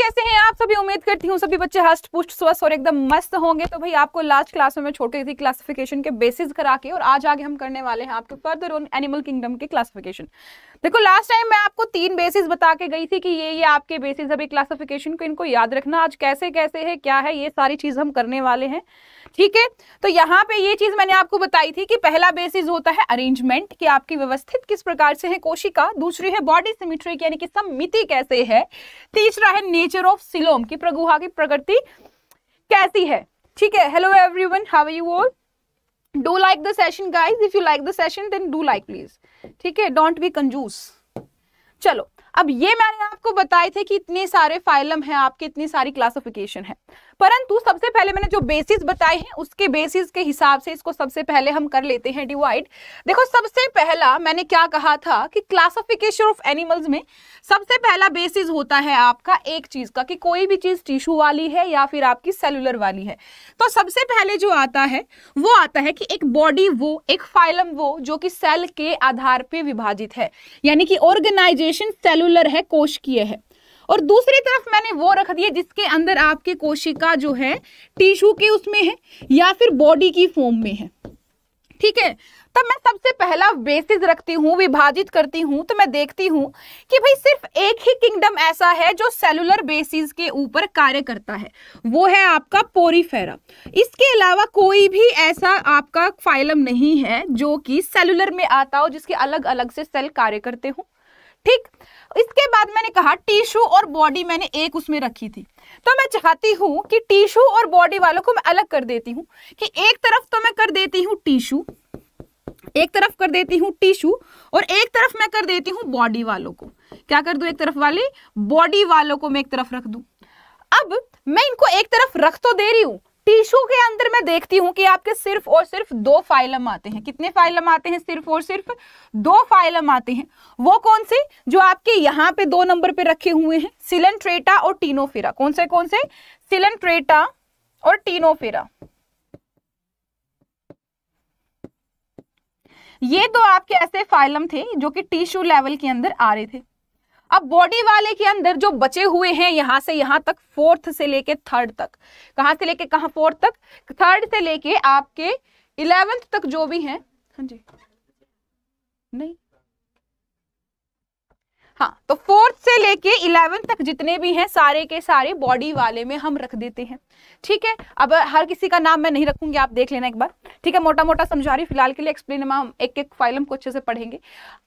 कैसे हैं आप? सभी उम्मीद करती हूँ सभी बच्चे हस्ट पुष्ट, स्वस्थ और एकदम मस्त होंगे। तो भाई आपको लास्ट क्लास में मैं गई थी क्लासिफिकेशन के बेसिस करा के और आज आगे हम करने वाले हैं आपके फर्दर ऑन एनिमल किंगडम के क्लासिफिकेशन देखो लास्ट टाइम मैं आपको तीन बेसिस बता के गई थी कि ये ये आपके बेसिस अभी क्लासिफिकेशन को इनको याद रखना। आज कैसे कैसे है, क्या है, ये सारी चीज़ हम करने वाले हैं। ठीक है? तो यहाँ पे ये चीज़ मैंने आपको बताई थी कि पहला बेसिस होता है अरेंजमेंट कि आपकी व्यवस्थित किस प्रकार से है कोशिका, दूसरी है बॉडी सिमिट्री यानी कि समिति कैसे है, तीसरा है नेचर ऑफ़ सिलोम की प्रगुहा की प्रकृति कैसी है। ठीक है? Hello everyone how you all do like the session guys if you like the session then do like please ठीक है? डोंट बी कंजूस चलो, अब ये मैंने आपको बताए थे कि इतने सारे फाइलम हैं आपके, इतनी सारी क्लासिफिकेशन है। परंतु सबसे पहले मैंने जो बेसिस बताए हैं, उसके बेसिस के हिसाब से इसको सबसे पहले हम कर लेते हैं डिवाइड देखो, सबसे पहला मैंने क्या कहा था कि क्लासिफिकेशन ऑफ़ एनिमल्स में सबसे पहला बेसिस होता है आपका एक चीज़ का कि कोई भी चीज़ टिश्यू वाली है या फिर आपकी सेलुलर वाली है। तो सबसे पहले जो आता है, वो आता है कि एक बॉडी वो, एक फाइलम वो, जो कि सेल के आधार पर विभाजित है। यानी कि ऑर्गेनाइजेशन सेलुलर है कोशिकीय है। और दूसरी तरफ़ मैंने वो रख दिया जिसके अंदर आपके कोशिका जो है, टिश्यू के उसमें है या फिर बॉडी की फॉर्म में है। ठीक है? तब मैं सबसे पहला बेसिस रखती हूँ, विभाजित करती हूँ तो मैं देखती हूँ कि भाई सिर्फ़ एक ही किंगडम ऐसा है जो सेलुलर बेसिस के ऊपर कार्य करता है। वो है आपका पोरीफेरा इसके अलावा कोई भी ऐसा आपका फाइलम नहीं है जो कि सेलुलर में आता हो, जिसके अलग अलग से सेल कार्य करते हो। ठीक? इसके बाद मैंने कहा, टिश्यू और बॉडी मैंने एक उसमें रखी थी। तो मैं चाहती हूँ कि टिश्यू और बॉडी वालों को मैं अलग कर देती हूँ कि एक तरफ़ तो मैं कर देती हूँ टिश्यू, एक तरफ़ कर देती हूँ टिश्यू और एक तरफ़ मैं कर देती हूँ बॉडी वालों को। क्या कर दू एक तरफ़ वाली? बॉडी वालों को मैं एक तरफ़ रख दू। अब मैं इनको एक तरफ़ रख तो दे रही हूँ टिश्यू के अंदर मैं देखती हूँ कि आपके सिर्फ़ और सिर्फ़ दो फाइलम आते हैं। कितने फाइलम आते हैं सिर्फ़ और सिर्फ़? दो फाइलम आते हैं। वो कौन से? जो आपके यहाँ पे दो नंबर पे रखे हुए हैं सिलेंट्रेटा और टीनोफेरा। कौन से कौन से? सिलेंट्रेटा और टीनोफेरा। ये दो आपके ऐसे फाइलम थे जो कि टिश्यू लेवल के अंदर आ रहे थे। अब बॉडी वाले के अंदर जो बचे हुए हैं यहाँ से, यहाँ तक फोर्थ से लेके थर्ड तक। कहाँ से लेके, कहाँ फोर्थ तक? थर्ड से लेके आपके इलेवेंथ तक जो भी हैं। हाँ जी। नहीं। हाँ तो फोर्थ से लेके इलेवेंथ तक जितने भी हैं, सारे के सारे बॉडी वाले में हम रख देते हैं। ठीक है? अब हर किसी का नाम मैं नहीं रखूँगी, आप देख लेना एक बार। ठीक है? मोटा मोटा समझा रही फ़िलहाल के लिए एक्सप्लेन हम एक एक फाइलम को अच्छे से पढ़ेंगे।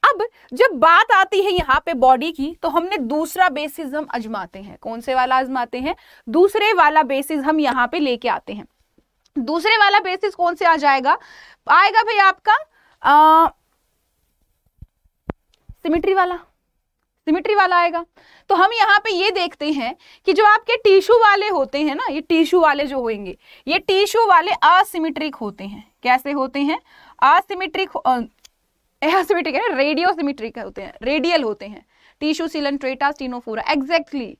अब जब बात आती है यहाँ पे बॉडी की तो हमने दूसरा बेसिस हम अजमाते हैं। कौन से वाला आजमाते हैं? दूसरे वाला बेसिस हम यहाँ पे लेके आते हैं। दूसरे वाला बेसिस कौन से आ जाएगा? आएगा भाई आपका सिमिट्री वाला। सिमिट्री वाला आएगा। तो हम यहाँ पे ये देखते हैं कि जो आपके टिश्यू वाले होते हैं ना, ये टिश्यू वाले जो होंगे, ये टिश्यू वाले असिमिट्रिक होते हैं। कैसे होते हैं? असिमिट्रिक असिमिट्रिक है रेडियो सिमिट्रिक होते हैं, रेडियल होते हैं। टिश्यू सिलन, ट्रेटा, स्टीनोफोरा एग्जैक्टली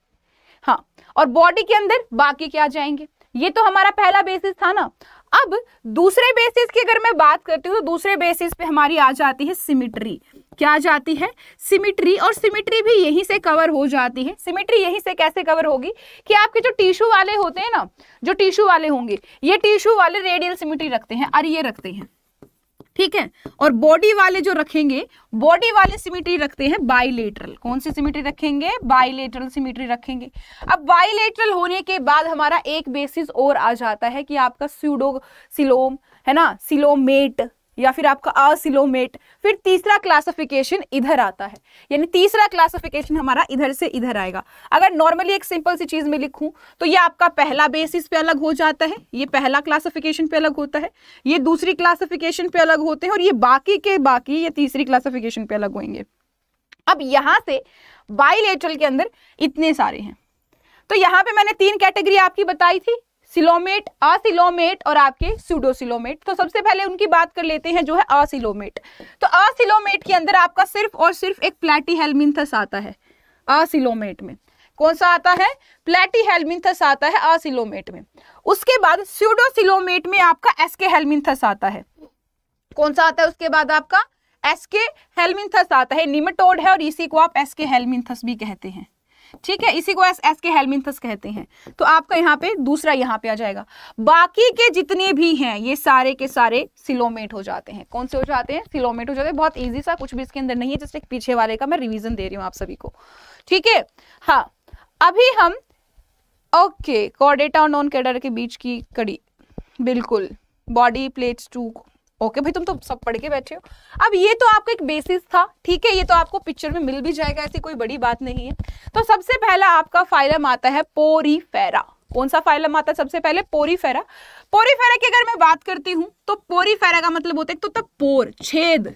हाँ और बॉडी के अंदर बाकी क्या जाएँगे? ये तो हमारा पहला बेसिस था ना। अब दूसरे बेसिस की अगर मैं बात करती हूँ तो दूसरे बेसिस पे हमारी आ जाती है सिमिट्री क्या आ जाती है? सिमिट्री और सिमिट्री भी यहीं से कवर हो जाती है। सिमिट्री यहीं से कैसे कवर होगी? कि आपके जो टिश्यू वाले होते हैं ना, जो टिश्यू वाले होंगे, ये टिश्यू वाले रेडियल सिमिट्री रखते हैं, और ये रखते हैं। ठीक है? और बॉडी वाले जो रखेंगे बॉडी वाले सिमिट्री रखते हैं बाइलेटरल कौन सी सिमिट्री रखेंगे? बाइलेटरल सिमिट्री रखेंगे। अब बाइलेटरल होने के बाद हमारा एक बेसिस और आ जाता है कि आपका स्यूडो सिलोम है ना? सिलोमेट या फिर आपका असिलोमेट फिर तीसरा क्लासिफिकेशन इधर आता है। यानी तीसरा क्लासिफिकेशन हमारा इधर से इधर आएगा। अगर नॉर्मली एक सिंपल सी चीज़ में लिखूं तो ये आपका पहला बेसिस पे अलग हो जाता है, ये पहला क्लासिफिकेशन पे अलग होता है, ये दूसरी क्लासिफिकेशन पे अलग होते हैं और ये बाकी के बाकी ये तीसरी क्लासिफिकेशन पे अलग होंगे। अब यहाँ से बाइलेटरल के अंदर इतने सारे हैं। तो यहाँ पे मैंने तीन कैटेगरी आपकी बताई थी सिलोमेट, असिलोमेट और आपके सुडोसिलोमेट तो सबसे पहले उनकी बात कर लेते हैं जो है असिलोमेट। तो असिलोमेट के अंदर आपका सिर्फ़ और सिर्फ़ एक प्लेटी हेलमिंथस आता है, असिलोमेट में। कौन सा आता है? प्लेटी हेलमिंथस आता है असिलोमेट में। उसके बाद स्यूडोसिलोमेट में आपका एसके हेलमिंथस आता है। कौन सा आता है उसके बाद आपका? एसके हेलमिंथस आता है। निमेटोड है और इसी को आप एसके हेलमिंथस भी कहते हैं। ठीक है? इसी को एस एस के हेलमिंथस कहते हैं। तो आपका यहाँ पे दूसरा यहाँ पे आ जाएगा। बाकी के जितने भी हैं, ये सारे के सारे सिलोमेट हो जाते हैं। कौन से हो जाते हैं? सिलोमेट हो जाते हैं। बहुत ईजी सा, कुछ भी इसके अंदर नहीं है जस्ट एक पीछे वाले का मैं रिविजन दे रही हूँ आप सभी को। ठीक है? हाँ। अभी हम ओके कॉर्डेटा और नॉन कैडर के बीच की कड़ी। बिल्कुल। बॉडी प्लेट्स टू ओके, भाई तुम तो सब पढ़ के बैठे हो। अब ये तो आपका एक बेसिस था, ठीक है? ये तो आपको पिक्चर में मिल भी जाएगा, ऐसी कोई बड़ी बात नहीं है। तो सबसे पहला आपका फाइलम आता है पोरीफेरा। कौन सा फाइलम आता है सबसे पहले? पोरीफेरा। पोरीफेरा की अगर मैं बात करती हूँ तो पोरीफेरा का मतलब होता है तो तब पोर, छेद।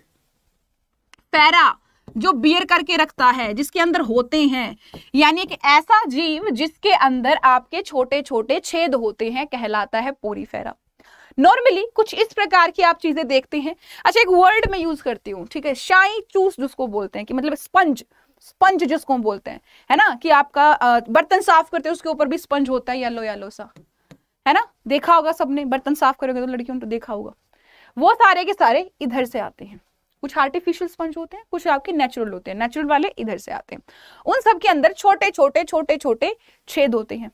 पैरा जो बियर करके रखता है, जिसके अंदर होते हैं। यानी कि ऐसा जीव जिसके अंदर आपके छोटे छोटे छेद होते हैं, कहलाता है पोरीफेरा। नॉर्मली कुछ इस प्रकार की आप चीज़ें देखते हैं। अच्छा एक वर्ड में यूज़ करती हूँ, ठीक है? शाई चूस जिसको बोलते हैं, कि मतलब स्पंज स्पंज जिसको हम बोलते हैं, है ना? कि आपका बर्तन साफ़ करते हैं, उसके ऊपर भी स्पंज होता है येलो येलो सा, है ना? देखा होगा सबने, बर्तन साफ़ करोगे तो लड़कियों ने तो देखा होगा। वो सारे के सारे इधर से आते हैं। कुछ आर्टिफिशियल स्पंज होते हैं, कुछ आपके नेचुरल होते हैं नेचुरल वाले इधर से आते हैं। उन सब के अंदर छोटे छोटे छोटे छोटे छेद होते हैं।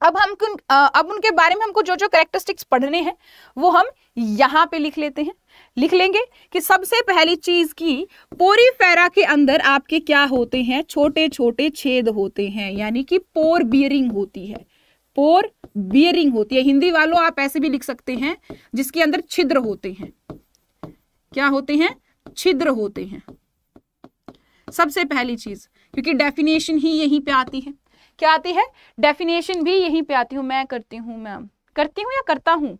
अब हम अब उनके बारे में हमको जो जो करेक्टरिस्टिक्स पढ़ने हैं, वो हम यहाँ पे लिख लेते हैं। लिख लेंगे कि सबसे पहली चीज़ की पोरीफेरा के अंदर आपके क्या होते हैं? छोटे छोटे छेद होते हैं, यानी कि पोर बियरिंग होती है। पोर बियरिंग होती है। हिंदी वालों आप ऐसे भी लिख सकते हैं, जिसके अंदर छिद्र होते हैं। क्या होते हैं? छिद्र होते हैं। सबसे पहली चीज़, क्योंकि डेफिनेशन ही यहीं पे आती है। क्या आती है? डेफिनेशन भी यहीं पे आती हूँ, मैं करती हूँ मैम करती हूँ या करता हूँ?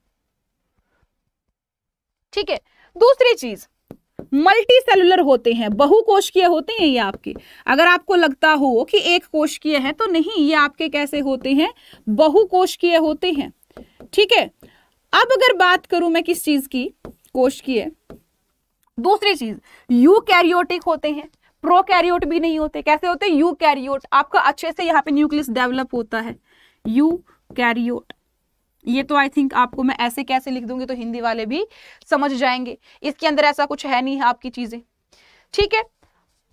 ठीक है, दूसरी चीज़। मल्टी सेलुलर होते हैं बहु बहुकोशिकीय होते हैं ये आपके। अगर आपको लगता हो कि एक कोशिकीय है तो नहीं, ये आपके कैसे होते हैं? बहु बहुकोशिकीय होते हैं। ठीक है, अब अगर बात करूँ मैं किस चीज़ की? कोशिकीय दूसरी चीज़ यू होते हैं। प्रो कैरियोट भी नहीं होते। कैसे होते? यू कैरियोट आपका अच्छे से यहाँ पे न्यूक्लियस डेवलप होता है। यू कैरियोट ये तो आई थिंक आपको मैं ऐसे कैसे लिख दूँगी तो हिंदी वाले भी समझ जाएँगे। इसके अंदर ऐसा कुछ है नहीं है आपकी चीज़ें। ठीक है?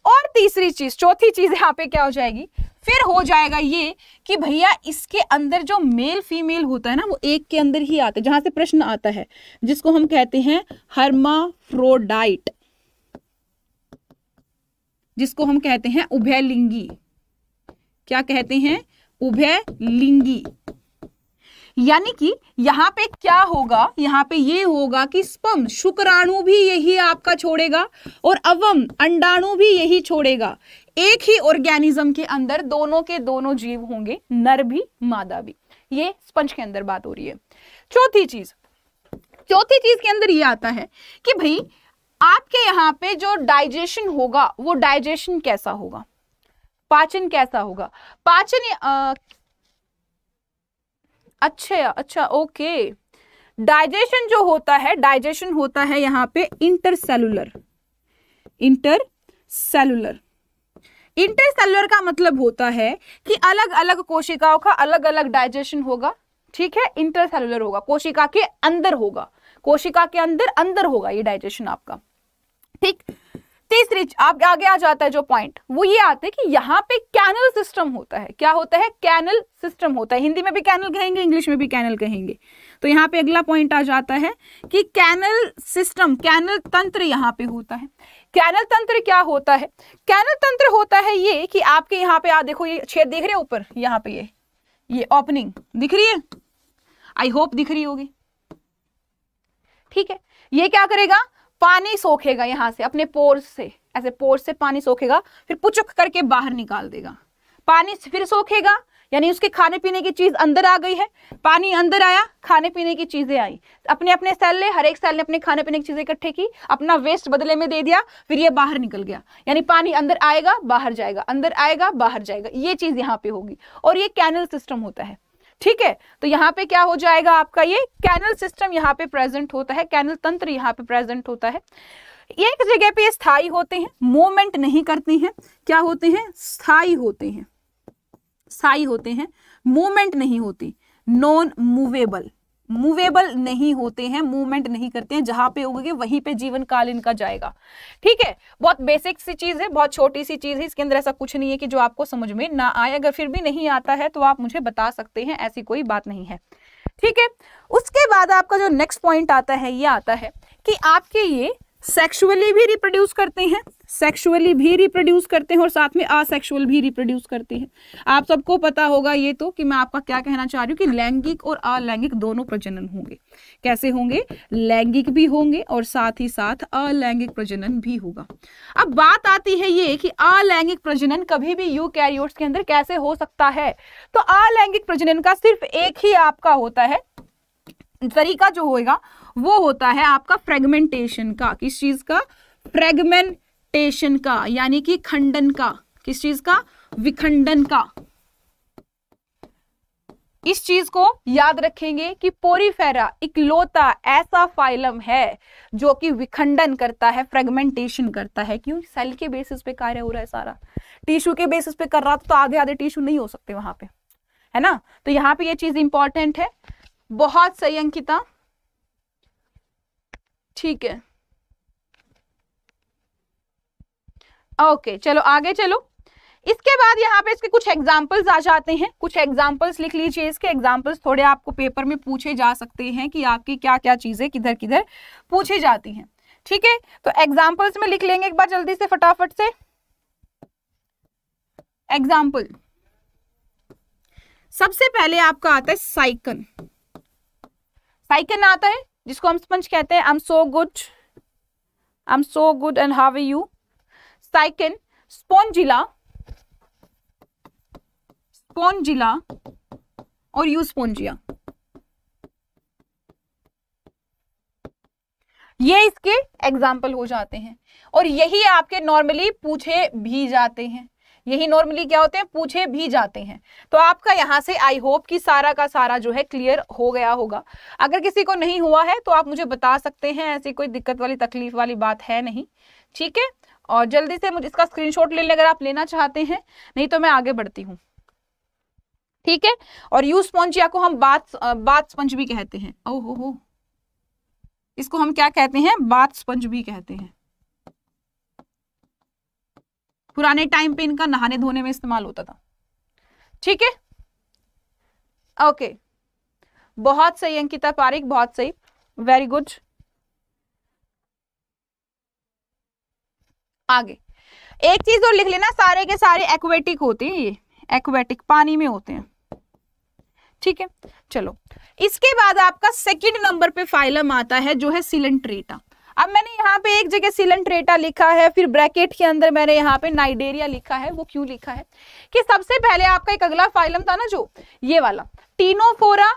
और तीसरी चीज़, चौथी चीज़ यहाँ पे क्या हो जाएगी? फिर हो जाएगा ये कि भैया इसके अंदर जो मेल फीमेल होता है ना, वो एक के अंदर ही आता है, जहाँ से प्रश्न आता है, जिसको हम कहते हैं हर्माफ्रोडाइट। जिसको हम कहते हैं उभय लिंगी क्या कहते हैं? उभय लिंगी यानी कि यहाँ पे क्या होगा? यहाँ पे ये होगा कि स्पम, शुक्राणु भी यही आपका छोड़ेगा और अवम, अंडाणु भी यही छोड़ेगा। एक ही ऑर्गेनिज्म के अंदर दोनों के दोनों जीव होंगे, नर भी, मादा भी। ये स्पंज के अंदर बात हो रही है। चौथी चीज़। चौथी चीज़ के अंदर ये आता है कि भाई आपके यहाँ पे जो डाइजेशन होगा वो डाइजेशन कैसा होगा? पाचन कैसा होगा? पाचन आ, अच्छा अच्छा ओके। डाइजेशन जो होता है डाइजेशन होता है यहाँ पे इंटरसेलुलर इंटरसेलुलर इंटरसेलुलर का मतलब होता है कि अलग अलग कोशिकाओं का अलग अलग डाइजेशन होगा ठीक है? इंटरसेलुलर होगा कोशिका के अंदर होगा। कोशिका के अंदर अंदर होगा ये डाइजेशन आपका। ठीक? तीसरी आप आगे आ जाता है जो पॉइंट वो ये आते हैं कि यहाँ पे कैनल सिस्टम होता है। क्या होता है? कैनल सिस्टम होता है। हिंदी में भी कैनल कहेंगे, इंग्लिश में भी कैनल कहेंगे। तो यहाँ पे अगला पॉइंट आ जाता है कि कैनल सिस्टम कैनल तंत्र यहाँ पे होता है। कैनल तंत्र क्या होता है? कैनल तंत्र होता है ये कि आपके यहाँ पे, आ देखो ये छेद देख रहे हैं ऊपर, यहाँ पे ये ये ओपनिंग दिख रही है? आई होप दिख रही होगी। ठीक है? ये क्या करेगा? पानी सोखेगा यहाँ से, अपने पोर्स से, ऐसे पोर्स से पानी सोखेगा, फिर पुचक करके बाहर निकाल देगा। पानी फिर सोखेगा, यानी उसके खाने पीने की चीज़ अंदर आ गई है, पानी अंदर आया, खाने पीने की चीज़ें आई। अपने अपने सेल ने हर एक सेल ने अपने खाने पीने की चीज़ें इकट्ठे की, अपना वेस्ट बदले में दे दिया, फिर ये बाहर निकल गया। यानी पानी अंदर आएगा, बाहर जाएगा, अंदर आएगा, बाहर जाएगा, ये चीज़ यहाँ पे होगी। और ये कैनल सिस्टम होता है। ठीक है? तो यहाँ पे क्या हो जाएगा आपका? ये कैनल सिस्टम यहाँ पे प्रेजेंट होता है कैनल तंत्र यहाँ पे प्रेजेंट होता है। एक जगह पे स्थायी होते हैं मूवमेंट नहीं करते हैं। क्या होते हैं? स्थायी होते हैं। स्थायी होते हैं मूवमेंट नहीं होती नॉन मूवेबल मूवेबल नहीं होते हैं, मूवमेंट नहीं करते हैं, जहाँ पे उगेंगे वहीं पे जीवन काल इनका जाएगा। ठीक है? बहुत बेसिक सी चीज़ है, बहुत छोटी सी चीज़ है, इसके अंदर ऐसा कुछ नहीं है कि जो आपको समझ में ना आए। अगर फिर भी नहीं आता है तो आप मुझे बता सकते हैं, ऐसी कोई बात नहीं है। ठीक है? उसके बाद आपका जो नेक्स्ट पॉइंट आता है, ये आता है कि आपके ये सेक्सुअली भी रिप्रोड्यूस करते हैं सेक्सुअली भी रिप्रोड्यूस करते हैं और साथ में असेक्सुअल भी रिप्रोड्यूस करते हैं। आप सबको पता होगा ये तो कि मैं आपका क्या कहना चाह रही हूँ कि लैंगिक और अलैंगिक दोनों प्रजनन होंगे। कैसे होंगे? लैंगिक भी होंगे और साथ ही साथ अलैंगिक प्रजनन भी होगा। अब बात आती है ये कि अलैंगिक प्रजनन कभी भी यू के अंदर कैसे हो सकता है? तो अलैंगिक प्रजनन का सिर्फ़ एक ही आपका होता है तरीका जो होगा वो होता है आपका फ्रेगमेंटेशन का। किस चीज़ का? फ्रेगमेंटेशन का, यानी कि खंडन का। किस चीज़ का? विखंडन का। इस चीज़ को याद रखेंगे कि पोरीफेरा इकलौता ऐसा फाइलम है जो कि विखंडन करता है फ्रेगमेंटेशन करता है। क्यों? सेल के बेसिस पे कार्य हो रहा है सारा। टिश्यू के बेसिस पे कर रहा तो आधे आधे टिश्यू नहीं हो सकते वहाँ पे। है ना? तो यहाँ पे ये चीज़ इंपॉर्टेंट है। बहुत सही, अंकिता। ठीक है। ओके, चलो, आगे चलो। इसके बाद यहाँ पे इसके कुछ एग्जाम्पल्स आ जाते हैं। कुछ एग्जाम्पल्स लिख लीजिए। इसके एग्जाम्पल्स थोड़े आपको पेपर में पूछे जा सकते हैं कि आपकी क्या क्या चीज़ें किधर किधर पूछी जाती हैं। ठीक है? तो एग्जाम्पल्स में लिख लेंगे एक बार जल्दी से, फटाफट से। एग्ज़ाम्पल सबसे पहले आपका आता है साइकन। साइकन आता है, जिसको हम स्पंज कहते हैं I am so good I am so good and have you Sycon Spongilla Spongilla और यू स्पोन्जिया। ये इसके एग्ज़ाम्पल हो जाते हैं और यही आपके नॉर्मली पूछे भी जाते हैं। यही नॉर्मली क्या होते हैं? पूछे भी जाते हैं। तो आपका यहाँ से आई होप कि सारा का सारा जो है क्लियर हो गया होगा। अगर किसी को नहीं हुआ है तो आप मुझे बता सकते हैं, ऐसी कोई दिक्कत वाली, तकलीफ़ वाली बात है नहीं। ठीक है? और जल्दी से मुझे इसका स्क्रीनशॉट ले लें अगर आप लेना चाहते हैं, नहीं तो मैं आगे बढ़ती हूँ। ठीक है? और यू स्पॉन्जिया को हम बात बात स्पंज भी कहते हैं। ओहो हो इसको हम क्या कहते हैं? बात स्पंज भी कहते हैं। पुराने टाइम पे इनका नहाने धोने में इस्तेमाल होता था। ठीक है? ओके बहुत सही, अंकिता पारिक, बहुत सही। वेरी गुड आगे। एक चीज़ और लिख लेना, सारे के सारे एक्वेटिक होते हैं ये। एक्वेटिक पानी में होते हैं। ठीक है? चलो। इसके बाद आपका सेकंड नंबर पे फाइलम आता है, जो है सिलेंट्रेटा अब मैंने यहाँ पे एक जगह सिलेंट्रेटा लिखा है, फिर ब्रैकेट के अंदर मैंने यहाँ पे नाइडेरिया लिखा है, वो क्यों लिखा है? कि सबसे पहले आपका एक अगला फाइलम था ना जो, ये वाला, टीनोफोरा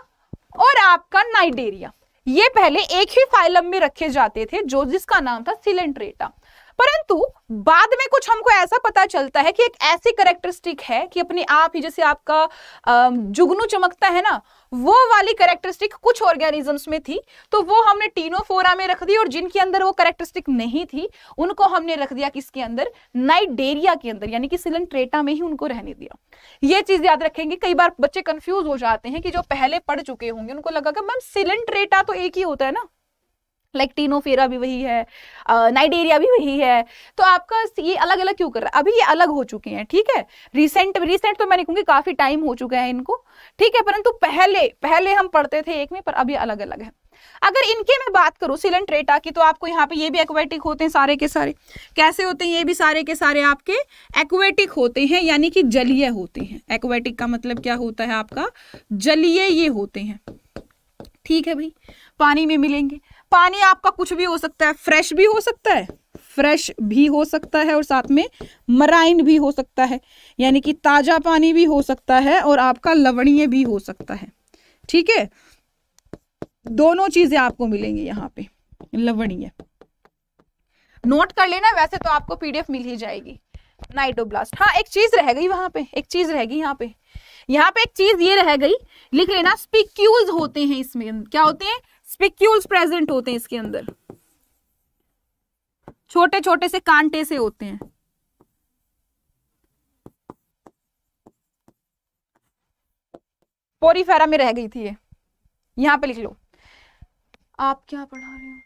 और आपका नाइडेरिया ये पहले एक ही फाइलम में रखे जाते थे जो जिसका नाम था सिलेंट्रेटा परंतु बाद में कुछ हमको ऐसा पता चलता है कि एक ऐसी करेक्टरिस्टिक है कि अपने आप ही जैसे आपका जुगनू चमकता है ना, वो वाली करेक्टरिस्टिक कुछ ऑर्गेनिजम्स में थी तो वो हमने टीनोफोरा में रख दी और जिनके अंदर वो करेक्टरिस्टिक नहीं थी, उनको हमने रख दिया किसके अंदर नाइडेरिया के अंदर, यानी कि सिलेंट्रेटा में ही उनको रहने दिया। ये चीज़ याद रखेंगे, कई बार बच्चे कंफ्यूज हो जाते हैं कि जो पहले पढ़ चुके होंगे, उनको लगा कि मैम सिलेंट्रेटा तो एक ही होता है ना? लाइक टीनोफेरा भी वही है नाइडेरिया भी वही है। तो आपका ये अलग अलग क्यों कर रहा है? अभी ये अलग हो चुके हैं, ठीक है? रिसेंट रिसेंट तो मैं कहूँगी काफ़ी टाइम हो चुका है इनको, ठीक है? परंतु पहले पहले हम पढ़ते थे एक में, पर अभी अलग अलग है। अगर इनके मैं बात करूँ सिलेंट्रेटा की तो आपको यहाँ पे ये भी एक्वेटिक होते हैं सारे के सारे। कैसे होते हैं? ये भी सारे के सारे आपके एक्वेटिक होते हैं, यानी कि जलीय होते हैं। एक्वेटिक का मतलब क्या होता है आपका? जलीय ये होते हैं। ठीक है भाई? पानी में मिलेंगे। पानी आपका कुछ भी हो सकता है फ्रेश भी हो सकता है फ्रेश भी हो सकता है और साथ में मराइन भी हो सकता है, यानी कि ताज़ा पानी भी हो सकता है और आपका लवणीय भी हो सकता है। ठीक है? दोनों चीज़ें आपको मिलेंगी यहाँ पे, लवणीय। नोट कर लेना, वैसे तो आपको पीडीएफ मिल ही जाएगी। नाइटोब्लास्ट हाँ एक चीज़ रह गई वहाँ पे, एक चीज़ रह गई यहाँ पे। यहाँ पे एक चीज़ ये रह गई, लिख लेना स्पिक्यूज होते हैं इसमें। क्या होते हैं? स्पिक्यूल्स प्रेजेंट होते हैं इसके अंदर। छोटे छोटे से कांटे से होते हैं। पोरीफेरा में रह गई थी ये। यहाँ पे लिख लो। आप क्या पढ़ा रहे हो?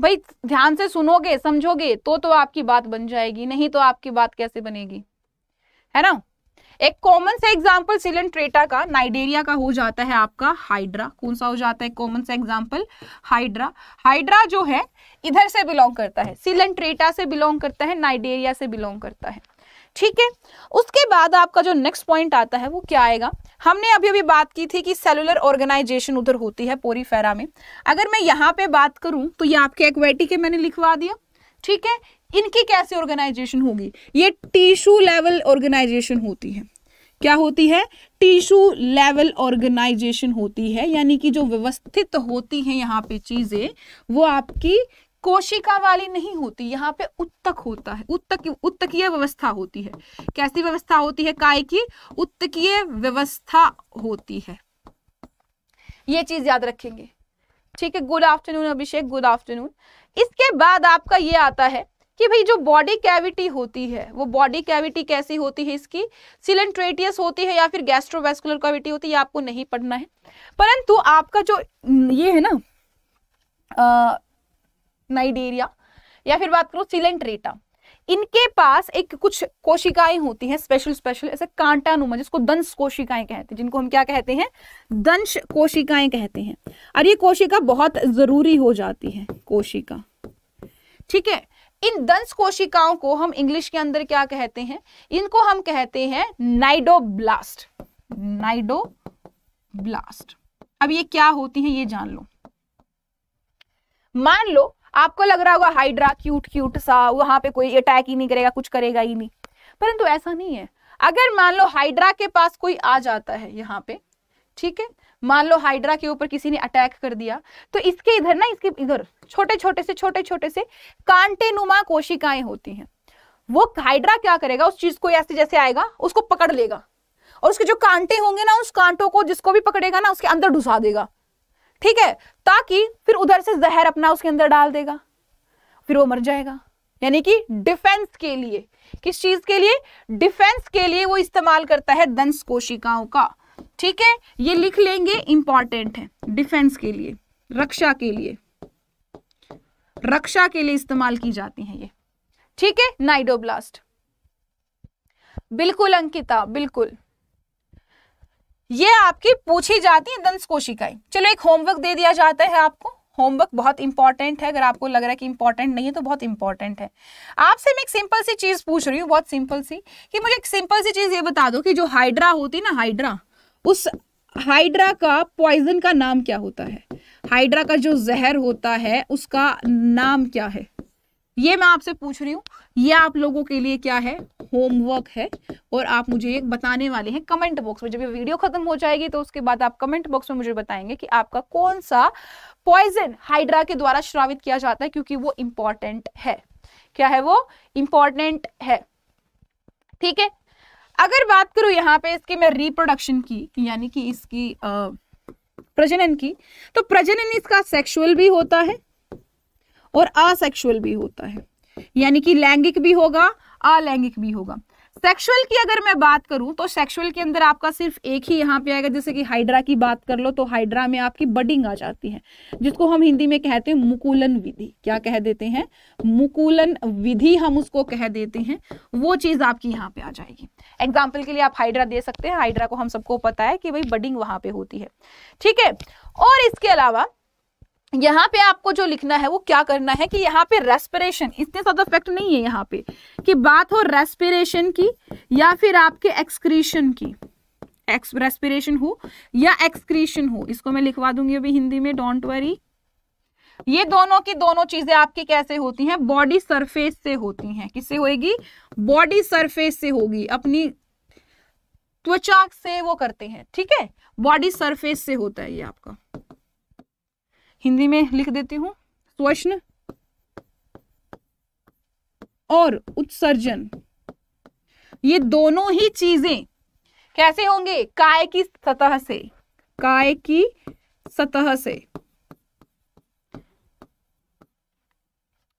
भाई, ध्यान से सुनोगे, समझोगे तो तो आपकी बात बन जाएगी, नहीं तो आपकी बात कैसे बनेगी? है ना? एक कॉमन सा एग्ज़ाम्पल सिलेंट्रेटा का नाइडेरिया का हो जाता है आपका हाइड्रा कौन सा हो जाता है कॉमन सा एग्ज़ाम्पल हाइड्रा हाइड्रा जो है, इधर से बिलोंग करता है। सिलेंट्रेटा से बिलोंग करता है नाइडेरिया से बिलोंग करता है। ठीक है? उसके बाद आपका जो नेक्स्ट पॉइंट आता है, वो क्या आएगा? हमने अभी अभी बात की थी कि सेलुलर ऑर्गेनाइजेशन उधर होती है पोरीफेरा में। अगर मैं यहाँ पे बात करूँ तो ये आपके एक्वेटिक है मैंने लिखवा दिया। ठीक है? इनकी कैसे ऑर्गेनाइजेशन होगी? ये टिश्यू लेवल ऑर्गेनाइजेशन होती है। क्या होती है? टिश्यू लेवल ऑर्गेनाइजेशन होती है, यानी कि जो व्यवस्थित होती है यहाँ पे चीज़ें, वो आपकी कोशिका वाली नहीं होती, यहाँ पे उत्तक होता है। उत्तक, उत्तकीय व्यवस्था होती है। कैसी व्यवस्था होती है? काय की? उत्तकीय व्यवस्था होती है। ये चीज़ याद रखेंगे। ठीक है? Good afternoon Abhishek. Good afternoon इसके बाद आपका ये आता है कि भाई जो बॉडी कैविटी होती है, वो बॉडी कैविटी कैसी होती है इसकी? सिलेंट्रेटियस होती है या फिर गैस्ट्रोवेस्कुलर कैविटी होती है आपको नहीं पढ़ना है। परंतु आपका जो ये है ना नाइडेरिया, या फिर बात करो सिलेंट्रेटा इनके पास एक कुछ कोशिकाएँ होती हैं स्पेशल स्पेशल ऐसे कांटानुमा, जिसको दंश कोशिकाएँ कहते हैं, जिनको हम क्या कहते हैं? दंश कोशिकाएँ कहते हैं। और ये कोशिका बहुत ज़रूरी हो जाती है, कोशिका। ठीक है? इन दंश कोशिकाओं को हम इंग्लिश के अंदर क्या कहते हैं? इनको हम कहते हैं नाइडोब्लास्ट। नाइडोब्लास्ट। अब ये क्या होती है ये जान लो। मान लो आपको लग रहा होगा हाइड्रा क्यूट क्यूट सा, वहाँ पे कोई अटैक ही नहीं करेगा, कुछ करेगा ही नहीं। परंतु ऐसा नहीं है। अगर मान लो हाइड्रा के पास कोई आ जाता है यहाँ पे, ठीक है? मान लो हाइड्रा के ऊपर किसी ने अटैक कर दिया तो इसके इधर ना, इसके इधर छोटे छोटे से छोटे छोटे से कांटेनुमा कोशिकाएँ होती हैं। वो हाइड्रा क्या करेगा? उस चीज़ को ऐसे जैसे आएगा, उसको पकड़ लेगा। और उसके जो कांटे होंगे ना, उस कांटों को जिसको भी पकड़ेगा ना, उसके अंदर घुसा देगा। ठीक है? ताकि फिर उधर से जहर अपना उसके अंदर डाल देगा। फिर वो मर जाएगा। यानी कि डिफेंस के लिए, किस चीज़ के लिए? डिफेंस के लिए वो इस्तेमाल करता है दंश कोशिकाओं का। ठीक है? ये लिख लेंगे इंपॉर्टेंट है डिफेंस के लिए, रक्षा के लिए। रक्षा के लिए इस्तेमाल की जाती हैं ये। ठीक है? नाइडोब्लास्ट बिल्कुल, अंकिता, बिल्कुल। ये आपकी पूछी जाती है दंश कोशिकाएँ। चलो, एक होमवर्क दे दिया जाता है आपको। होमवर्क बहुत इंपॉर्टेंट है। अगर आपको लग रहा है कि इंपॉर्टेंट नहीं है तो बहुत इंपॉर्टेंट है। आपसे मैं एक सिंपल सी चीज़ पूछ रही हूँ, बहुत सिंपल सी, कि मुझे एक सिंपल सी चीज़ ये बता दो कि जो हाइड्रा होती है ना हाइड्रा उस हाइड्रा का पॉइजन का नाम क्या होता है? हाइड्रा का जो जहर होता है, उसका नाम क्या है? ये मैं आपसे पूछ रही हूँ, ये आप लोगों के लिए क्या है? होमवर्क है और आप मुझे ये बताने वाले हैं कमेंट बॉक्स में। जब ये वीडियो खत्म हो जाएगी तो उसके बाद आप कमेंट बॉक्स में मुझे बताएँगे कि आपका कौन सा पॉइजन हाइड्रा के द्वारा श्रावित किया जाता है, क्योंकि वो इंपॉर्टेंट है। क्या है वो? इंपॉर्टेंट है। ठीक है? अगर बात करूँ यहाँ पे इसकी मैं रिप्रोडक्शन की, यानी कि इसकी प्रजनन की तो प्रजनन इसका सेक्सुअल भी होता है और असेक्सुअल भी होता है। यानी कि लैंगिक भी होगा, अलैंगिक भी होगा। सेक्सुअल की अगर मैं बात करूँ तो सेक्सुअल के अंदर आपका सिर्फ़ एक ही यहाँ पे आएगा, जैसे कि हाइड्रा की बात कर लो तो हाइड्रा में आपकी बडिंग आ जाती है, जिसको हम हिंदी में कहते हैं मुकुलन विधि। क्या कह देते हैं? मुकुलन विधि हम उसको कह देते हैं, वो चीज़ आपकी यहाँ पे आ जाएगी। एग्ज़ाम्पल के लिए आप हाइड्रा दे सकते हैं हाइड्रा को हम सबको पता है कि भाई बडिंग वहाँ पे होती है। ठीक है? और इसके अलावा यहाँ पे आपको जो लिखना है, वो क्या करना है कि यहाँ पे रेस्पिरेशन इतने ज़्यादा इफ़ेक्ट नहीं है यहाँ पे, कि बात हो रेस्पिरेशन की या फिर आपके एक्सक्रीशन की। एक्स रेस्पिरेशन हो या एक्सक्रीशन हो, इसको मैं लिखवा दूँगी अभी हिंदी में डोंट वरी ये दोनों की दोनों चीज़ें आपकी कैसे होती हैं? बॉडी सरफेस से होती हैं। किससे होएगी? बॉडी सरफेस से होगी। अपनी त्वचा से वो करते हैं, ठीक है? बॉडी सरफेस से होता है ये आपका। हिंदी में लिख देती हूँ। स्वश्न और उत्सर्जन। ये दोनों ही चीज़ें कैसे होंगे? काय की सतह से। काय की सतह से।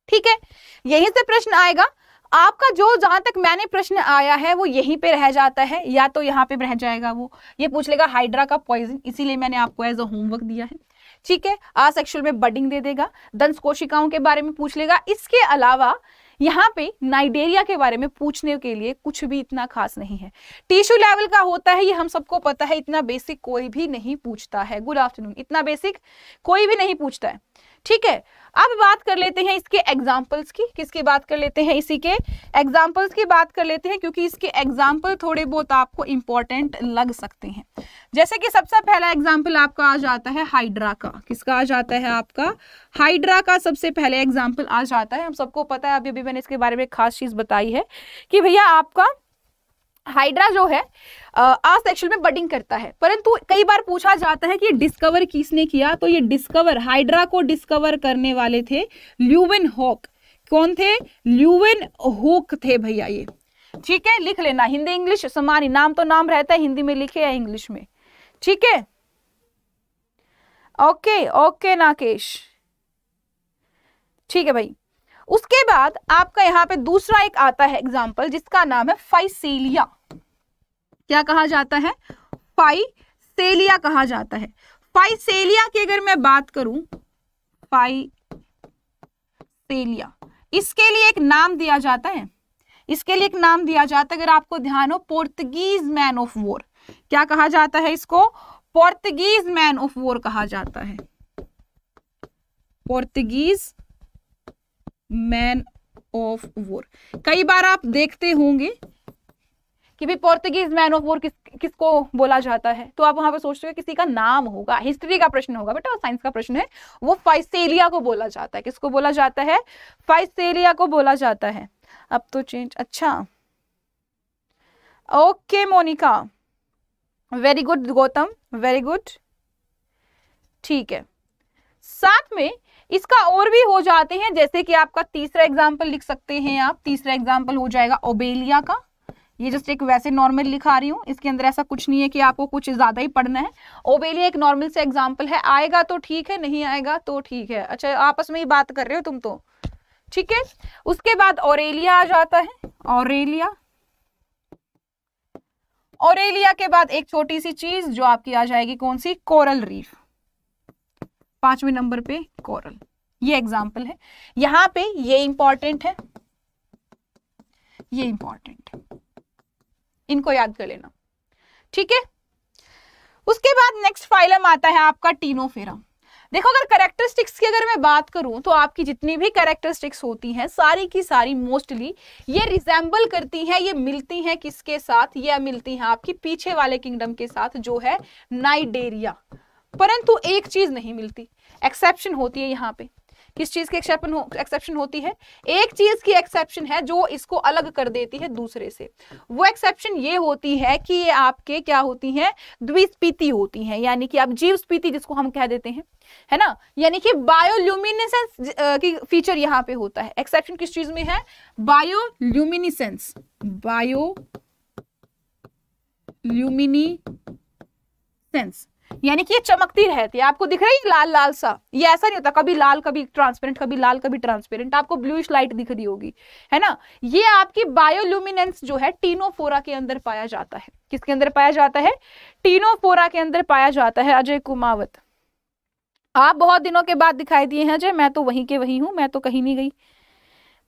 ठीक है? यहीं से प्रश्न आएगा। आपका जो जहाँ तक मैंने प्रश्न आया है, वो यहीं पे रह जाता है, या तो यहाँ पे रह जाएगा वो। ये पूछ लेगा, हाइड्रा का पॉइजन इसीलिए मैंने आपको एज अ होमवर्क दिया है। ठीक है आसेक्सुअल में बडिंग दे देगा दंश कोशिकाओं के बारे में पूछ लेगा। इसके अलावा यहाँ पे नाइडेरिया के बारे में पूछने के लिए कुछ भी इतना खास नहीं है। टिश्यू लेवल का होता है, ये हम सबको पता है, इतना बेसिक कोई भी नहीं पूछता है। गुड आफ्टरनून इतना बेसिक कोई भी नहीं पूछता है। ठीक है अब बात कर लेते हैं इसके एग्जाम्पल्स की। किसकी बात कर लेते हैं इसी के? एग्जाम्पल्स की बात कर लेते हैं क्योंकि इसके एग्ज़ाम्पल थोड़े बहुत आपको इंपॉर्टेंट लग सकते हैं। जैसे कि सबसे पहला एग्ज़ाम्पल आपका आ जाता है हाइड्रा का। किसका आ जाता है आपका? हाइड्रा का सबसे पहले एग्ज़ाम्पल आ जाता है। हम सबको पता है अभी अभी मैंने इसके बारे में खास चीज़ बताई है कि भैया आपका हाइड्रा जो है आ सेक्शन में बडिंग करता है। परंतु कई बार पूछा जाता है कि डिस्कवर किसने किया? तो ये डिस्कवर हाइड्रा को डिस्कवर करने वाले थे ल्यूविन हॉक कौन थे? ल्यूविन होक थे भैया ये। ठीक है, लिख लेना। हिंदी, इंग्लिश, समानी। नाम तो नाम रहता है, हिंदी में लिखे या इंग्लिश में। ठीक है? Okay okay Nakesh. ठीक है भाई। उसके बाद आपका यहाँ पे दूसरा एक आता है एग्ज़ाम्पल जिसका नाम है फाइसीलिया क्या कहा जाता है? फाइसेलिया कहा जाता है। फाइसेलिया की अगर मैं बात करूँ, फाइसेलिया, इसके लिए एक नाम दिया जाता है। इसके लिए एक नाम दिया जाता है, अगर आपको ध्यान हो, पोर्तुगीज मैन ऑफ़ वॉर। क्या कहा जाता है इसको? पोर्तुगीज मैन ऑफ़ वॉर कहा जाता है। Portuguese man of war. कई बार आप देखते होंगे कि भाई पोर्तुगीज मैन ऑफ़ वॉर किस, किसको बोला जाता है? तो आप वहाँ पे सोचते हो किसी का नाम होगा हिस्ट्री का प्रश्न होगा, बेटा साइंस का प्रश्न है, वो फाइसेलिया को बोला जाता है। किसको बोला जाता है? फाइसेलिया को बोला जाता है। अब तो चेंज अच्छा। Okay Monika very good Gautam very good ठीक है। साथ में इसका और भी हो जाते हैं, जैसे कि आपका तीसरा एग्ज़ाम्पल लिख सकते हैं आप। तीसरा एग्ज़ाम्पल हो जाएगा ओबेलिया का। ये जस्ट एक वैसे नॉर्मल लिखा रही हूँ। इसके अंदर ऐसा कुछ नहीं है कि आपको कुछ ज़्यादा ही पढ़ना है। ओबेलिया एक नॉर्मल से एग्ज़ाम्पल है। आएगा तो ठीक है, नहीं आएगा तो ठीक है। अच्छा आपस में ही बात कर रहे हो तुम तो। ठीक है? उसके बाद ओरेलिया आ जाता है। ओरेलिया ओरेलिया के बाद एक छोटी सी चीज़ जो आपकी आ जाएगी कौन सी? कोरल रीफ पाँचवें नंबर पे कोरल ये एग्ज़ाम्पल है। यहाँ पे ये इंपॉर्टेंट है। ये इंपॉर्टेंट है। इनको याद कर लेना। ठीक है? उसके बाद नेक्स्ट फाइलम आता है आपका टीनोफेरा देखो, अगर करेक्टरिस्टिक्स की अगर मैं बात करूँ तो आपकी जितनी भी करेक्टरिस्टिक्स होती हैं, सारी की सारी मोस्टली ये रिजेंबल करती हैं, ये मिलती हैं किसके साथ? ये मिलती हैं आपकी पीछे वाले किंगडम के साथ, जो है नाइडेरिया परंतु एक चीज़ नहीं मिलती। एक्सेप्शन होती है यहाँ पे। किस चीज़ की एक्सेप्शन एक्सेप्शन होती है? एक चीज़ की एक्सेप्शन है जो इसको अलग कर देती है दूसरे से। वो एक्सेप्शन ये होती है कि ये आपके क्या होती है? द्विस्पीति होती है, यानी कि आप जीव स्पीति जिसको हम कह देते हैं, है ना? यानी कि बायोल्यूमिनेसेंस की फीचर यहाँ पे होता है। एक्सेप्शन किस चीज़ में है? बायोल्यूमिनिसेंस। बायो ल्यूमिनिसेंस यानी कि ये चमकती रहती है। आपको दिख रही है लाल लाल सा। ये ऐसा नहीं होता, कभी लाल, कभी ट्रांसपेरेंट कभी लाल, कभी ट्रांसपेरेंट आपको ब्लूइश लाइट दिख रही होगी, है ना? ये आपकी बायोल्यूमिनेंस जो है, टीनोफोरा के अंदर पाया जाता है। किसके अंदर पाया जाता है? टीनोफोरा के अंदर पाया जाता है, अजय कुमावत। आप बहुत दिनों के बाद दिखाई दिए हैं, अजय। मैं तो वहीं के वहीं हूँ, मैं तो कहीं नहीं गई।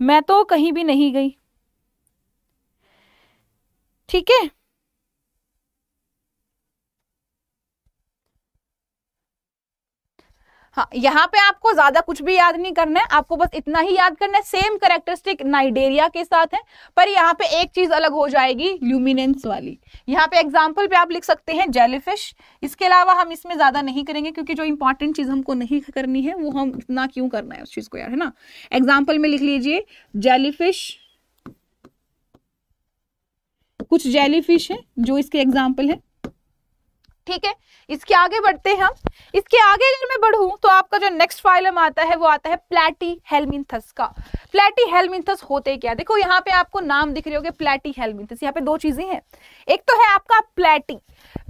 मैं तो कहीं भी नहीं गई। ठीक है? हाँ यहाँ पे आपको ज़्यादा कुछ भी याद नहीं करना है, आपको बस इतना ही याद करना है सेम करेक्टरिस्टिक नाइडेरिया के साथ है, पर यहाँ पे एक चीज़ अलग हो जाएगी ल्यूमिनेंस वाली। यहाँ पे एग्ज़ाम्पल पे आप लिख सकते हैं जेलीफिश इसके अलावा हम इसमें ज़्यादा नहीं करेंगे, क्योंकि जो इंपॉर्टेंट चीज़ हमको नहीं करनी है, वो हम इतना क्यों करना है उस चीज़ को यार, है ना? एग्ज़ाम्पल में लिख लीजिए जेलीफिश कुछ जेलीफिश है जो इसके एग्ज़ाम्पल है। ठीक है? इसके आगे बढ़ते हैं हम। इसके आगे अगर मैं बढ़ूं तो आपका जो नेक्स्ट फाइलम आता है, वो आता है प्लेटी हेलमिंथस का। प्लेटी हेलमिंथस होते क्या? देखो, यहाँ पे आपको नाम दिख रहे होगे प्लेटी हेलमिंथस यहाँ पे दो चीज़ें हैं। एक तो है आपका प्लेटी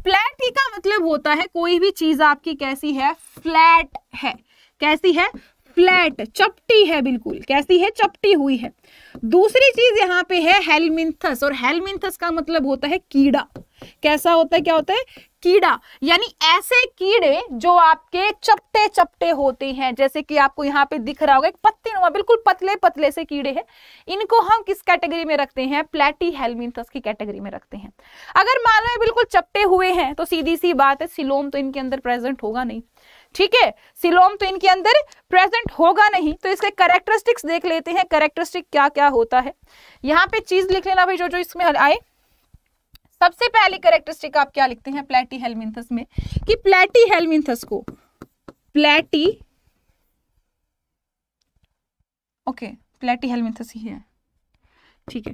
प्लेटी का मतलब होता है, कोई भी चीज़ आपकी कैसी है? फ्लैट है। कैसी है? फ्लैट चपटी है बिल्कुल। कैसी है? चपटी हुई है। दूसरी चीज़ यहाँ पे है हेलमिंथस और हेलमिंथस का मतलब होता है कीड़ा। कैसा होता है? क्या होता है? कीड़ा, यानी ऐसे कीड़े जो आपके चपटे चपटे होते हैं, जैसे कि आपको यहाँ पे दिख रहा होगा, एक पत्ती नुमा, बिल्कुल पतले पतले से कीड़े हैं। इनको हम किस कैटेगरी में रखते हैं? प्लेटी हेलमिंथस की कैटेगरी में रखते हैं। अगर मान लो बिल्कुल चपटे हुए हैं तो सीधी सी बात है, सिलोम तो इनके अंदर प्रेजेंट होगा नहीं। ठीक है? सिलोम तो इनके अंदर प्रेजेंट होगा नहीं तो इसके करेक्टरिस्टिक्स देख लेते हैं करेक्टरिस्टिक क्या क्या होता है। यहाँ पे चीज़ लिख लेना भाई जो जो इसमें आए। सबसे पहली करेक्टरिस्टिक आप क्या लिखते हैं प्लेटी हेलमिंथस में? कि प्लेटी हेलमिंथस को, प्लेटी, ओके, प्लेटी हेलमिंथस ही है। ठीक है।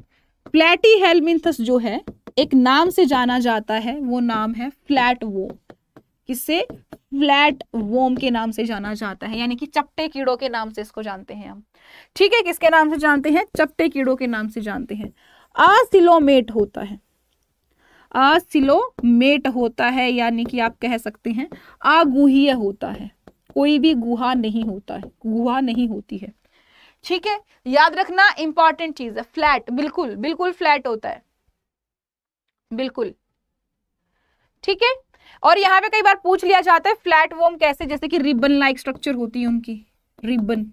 प्लेटी हेलमिंथस जो है, एक नाम से जाना जाता है, वो नाम है फ्लैट वो किससे फ्लैट वोम के नाम से जाना जाता है, यानी कि चपटे कीड़ों के नाम से इसको जानते हैं हम। ठीक है, किसके नाम से जानते हैं? चपटे कीड़ों के नाम से जानते हैं। आसिलोमेट होता है। आसिलोमेट होता है, यानी कि आप कह सकते हैं, आगुहीय होता है। कोई भी गुहा नहीं होता है, गुहा नहीं होती है। ठीक है, याद रखना इंपॉर्टेंट चीज़ है फ्लैट बिल्कुल बिल्कुल फ्लैट होता है। बिल्कुल। ठीक है, और यहाँ पे कई बार पूछ लिया जाता है फ्लैट वोम कैसे, जैसे कि रिबन लाइक स्ट्रक्चर होती है उनकी रिबन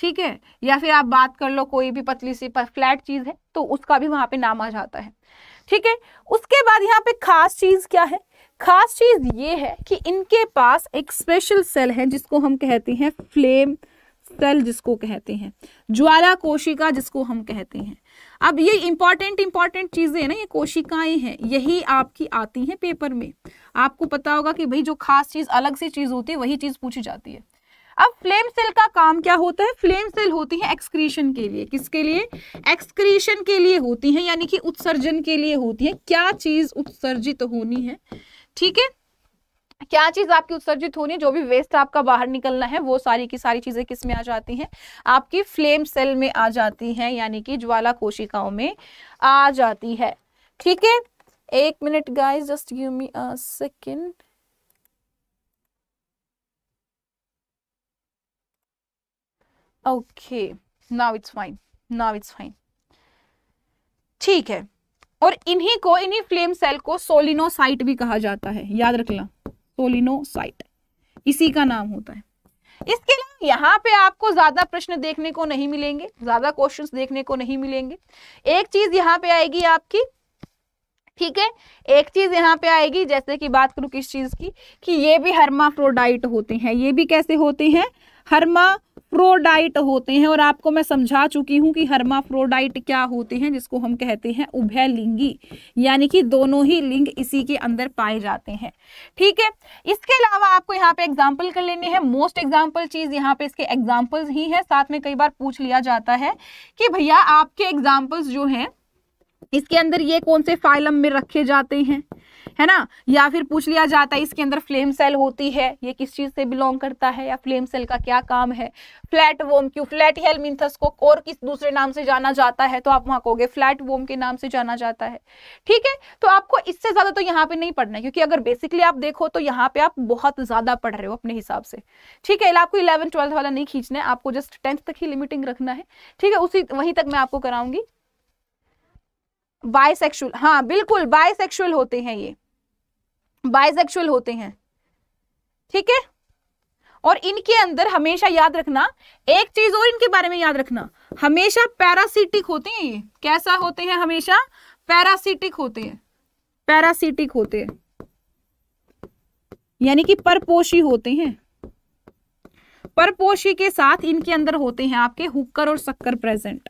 ठीक है? या फिर आप बात कर लो, कोई भी पतली सी फ्लैट चीज़ है तो उसका भी वहाँ पे नाम आ जाता है। ठीक है? उसके बाद यहाँ पे खास चीज़ क्या है? खास चीज़ ये है कि इनके पास एक स्पेशल सेल है, जिसको हम कहते हैं फ्लेम सेल जिसको कहते हैं। ज्वाला कोशिका जिसको हम कहते हैं। अब ये इंपॉर्टेंट इंपॉर्टेंट चीज़ें ना, ये कोशिकाएँ हैं, यही आपकी आती हैं पेपर में। आपको पता होगा कि भाई जो खास चीज़ अलग सी चीज़ होती है, वही चीज़ पूछी जाती है। अब फ्लेम सेल का काम क्या होता है? फ्लेम सेल होती है एक्सक्रीशन के लिए। किसके लिए? एक्सक्रीशन के लिए होती है, यानी कि उत्सर्जन के लिए होती है। क्या चीज़ उत्सर्जित तो होनी है? ठीक है? क्या चीज़ आपकी उत्सर्जित होनी है? जो भी वेस्ट आपका बाहर निकलना है, वो सारी की सारी चीज़ें किसमें आ जाती हैं? आपकी फ्लेम सेल में आ जाती हैं, यानी कि ज्वाला कोशिकाओं में आ जाती है। ठीक है? एक minute guys just give me a second okay now it's fine now it's fine ठीक है। और इन्हीं को, इन्हीं फ्लेम सेल को सोलिनोसाइट भी कहा जाता है। याद रख रखना, सोलिनोसाइट। इसी का नाम होता है। इसके अलावा यहाँ पे आपको ज़्यादा प्रश्न देखने को नहीं मिलेंगे, ज़्यादा क्वेश्चंस देखने को नहीं मिलेंगे। एक चीज़ यहाँ पे आएगी आपकी, ठीक है? एक चीज़ यहाँ पे आएगी, जैसे कि बात करूँ किस चीज़ की, कि ये भी हर्माफ्रोडाइट होते हैं। ये भी कैसे होते हैं? हर्मा फ्रोडाइट होते हैं और आपको मैं समझा चुकी हूँ कि हर्माफ्रोडाइट क्या होते हैं, जिसको हम कहते हैं उभय लिंगी, यानी कि दोनों ही लिंग इसी के अंदर पाए जाते हैं। ठीक है? इसके अलावा आपको यहाँ पे एग्ज़ाम्पल कर लेने हैं। मोस्ट एग्ज़ाम्पल चीज़ यहाँ पे इसके एग्जाम्पल्स ही है। साथ में कई बार पूछ लिया जाता है कि भैया आपके एग्जाम्पल्स जो हैं, इसके अंदर ये कौन से फाइलम में रखे जाते हैं? है ना? या फिर पूछ लिया जाता है, इसके अंदर फ्लेम सेल होती है, ये किस चीज़ से बिलोंग करता है, या फ्लेम सेल का क्या काम है? फ्लैट वोम क्यों? फ्लैट हेलमिंथस को और किस दूसरे नाम से जाना जाता है? तो आप वहाँ कहोगे फ्लैट वोम के नाम से जाना जाता है। ठीक है? तो आपको इससे ज़्यादा तो यहाँ पे नहीं पढ़ना है, क्योंकि अगर बेसिकली आप देखो तो यहाँ पे आप बहुत ज़्यादा पढ़ रहे हो अपने हिसाब से। ठीक है? आपको इलेवन ट्वेल्थ वाला नहीं खींचना है, आपको जस्ट टेंथ तक ही लिमिटिंग रखना है। ठीक है? उसी, वहीं तक मैं आपको कराऊँगी। बायसेक्सुअल हाँ बिल्कुल बायसेक्सुअल होते हैं ये। बायसेक्सुअल होते हैं। ठीक है? और इनके अंदर हमेशा याद रखना, एक चीज़ और इनके बारे में याद रखना। हमेशा पैरासिटिक होते हैं ये। कैसा होते हैं हमेशा? पैरासिटिक होते हैं। पैरासिटिक होते हैं। यानी कि परपोषी होते हैं। परपोषी के साथ इनके अंदर होते हैं आपके हुक्कर और शक्कर प्रेजेंट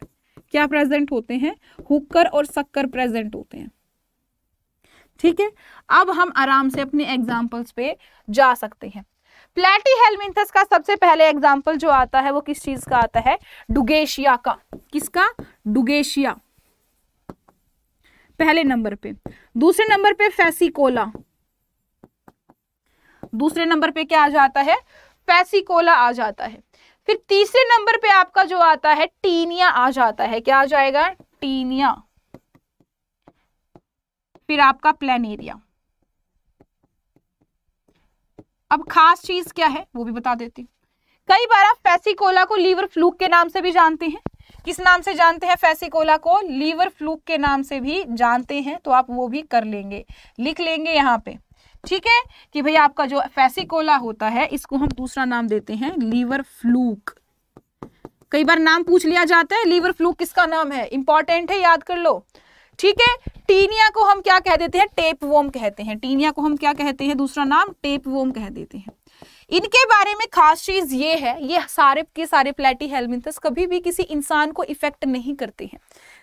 क्या प्रेजेंट होते हैं? हुक्कर और शक्कर प्रेजेंट होते हैं। ठीक है? अब हम आराम से अपने एग्जाम्पल्स पे जा सकते हैं। प्लेटी हेलमिंथस का सबसे पहले एग्ज़ाम्पल जो आता है, वो किस चीज़ का आता है? डुगेशिया का। किसका? डुगेशिया पहले नंबर पे। दूसरे नंबर पे फैसिकोला दूसरे नंबर पे क्या आ जाता है? फैसिकोला आ जाता है। फिर तीसरे नंबर पे आपका जो आता है टीनिया आ जाता है। क्या आ जाएगा? टीनिया फिर आपका प्लेनेरिया अब खास चीज़ क्या है, वो भी बता देती कई बार आप फेसिकोला को लीवर फ्लूक के नाम से भी जानते हैं। किस नाम से जानते हैं फेसिकोला को? लीवर फ्लूक के नाम से भी जानते हैं तो आप वो भी कर लेंगे। लिख लेंगे यहाँ पे। ठीक है? कि भाई आपका जो फैसिकोला होता है, इसको हम दूसरा नाम देते हैं, लीवर फ्लूक। कई बार नाम पूछ लिया जाता है, लीवर फ्लूक किसका नाम है? इंपॉर्टेंट है, याद कर लो। ठीक है? टीनिया को हम क्या कह देते हैं? टेप वोम कहते हैं। टीनिया को हम क्या कहते हैं? दूसरा नाम टेप वोम कह देते हैं। इनके बारे में खास चीज़ ये है, ये सारे के सारे प्लेटी हेलमिंथस कभी भी किसी इंसान को इफ़ेक्ट नहीं करते हैं।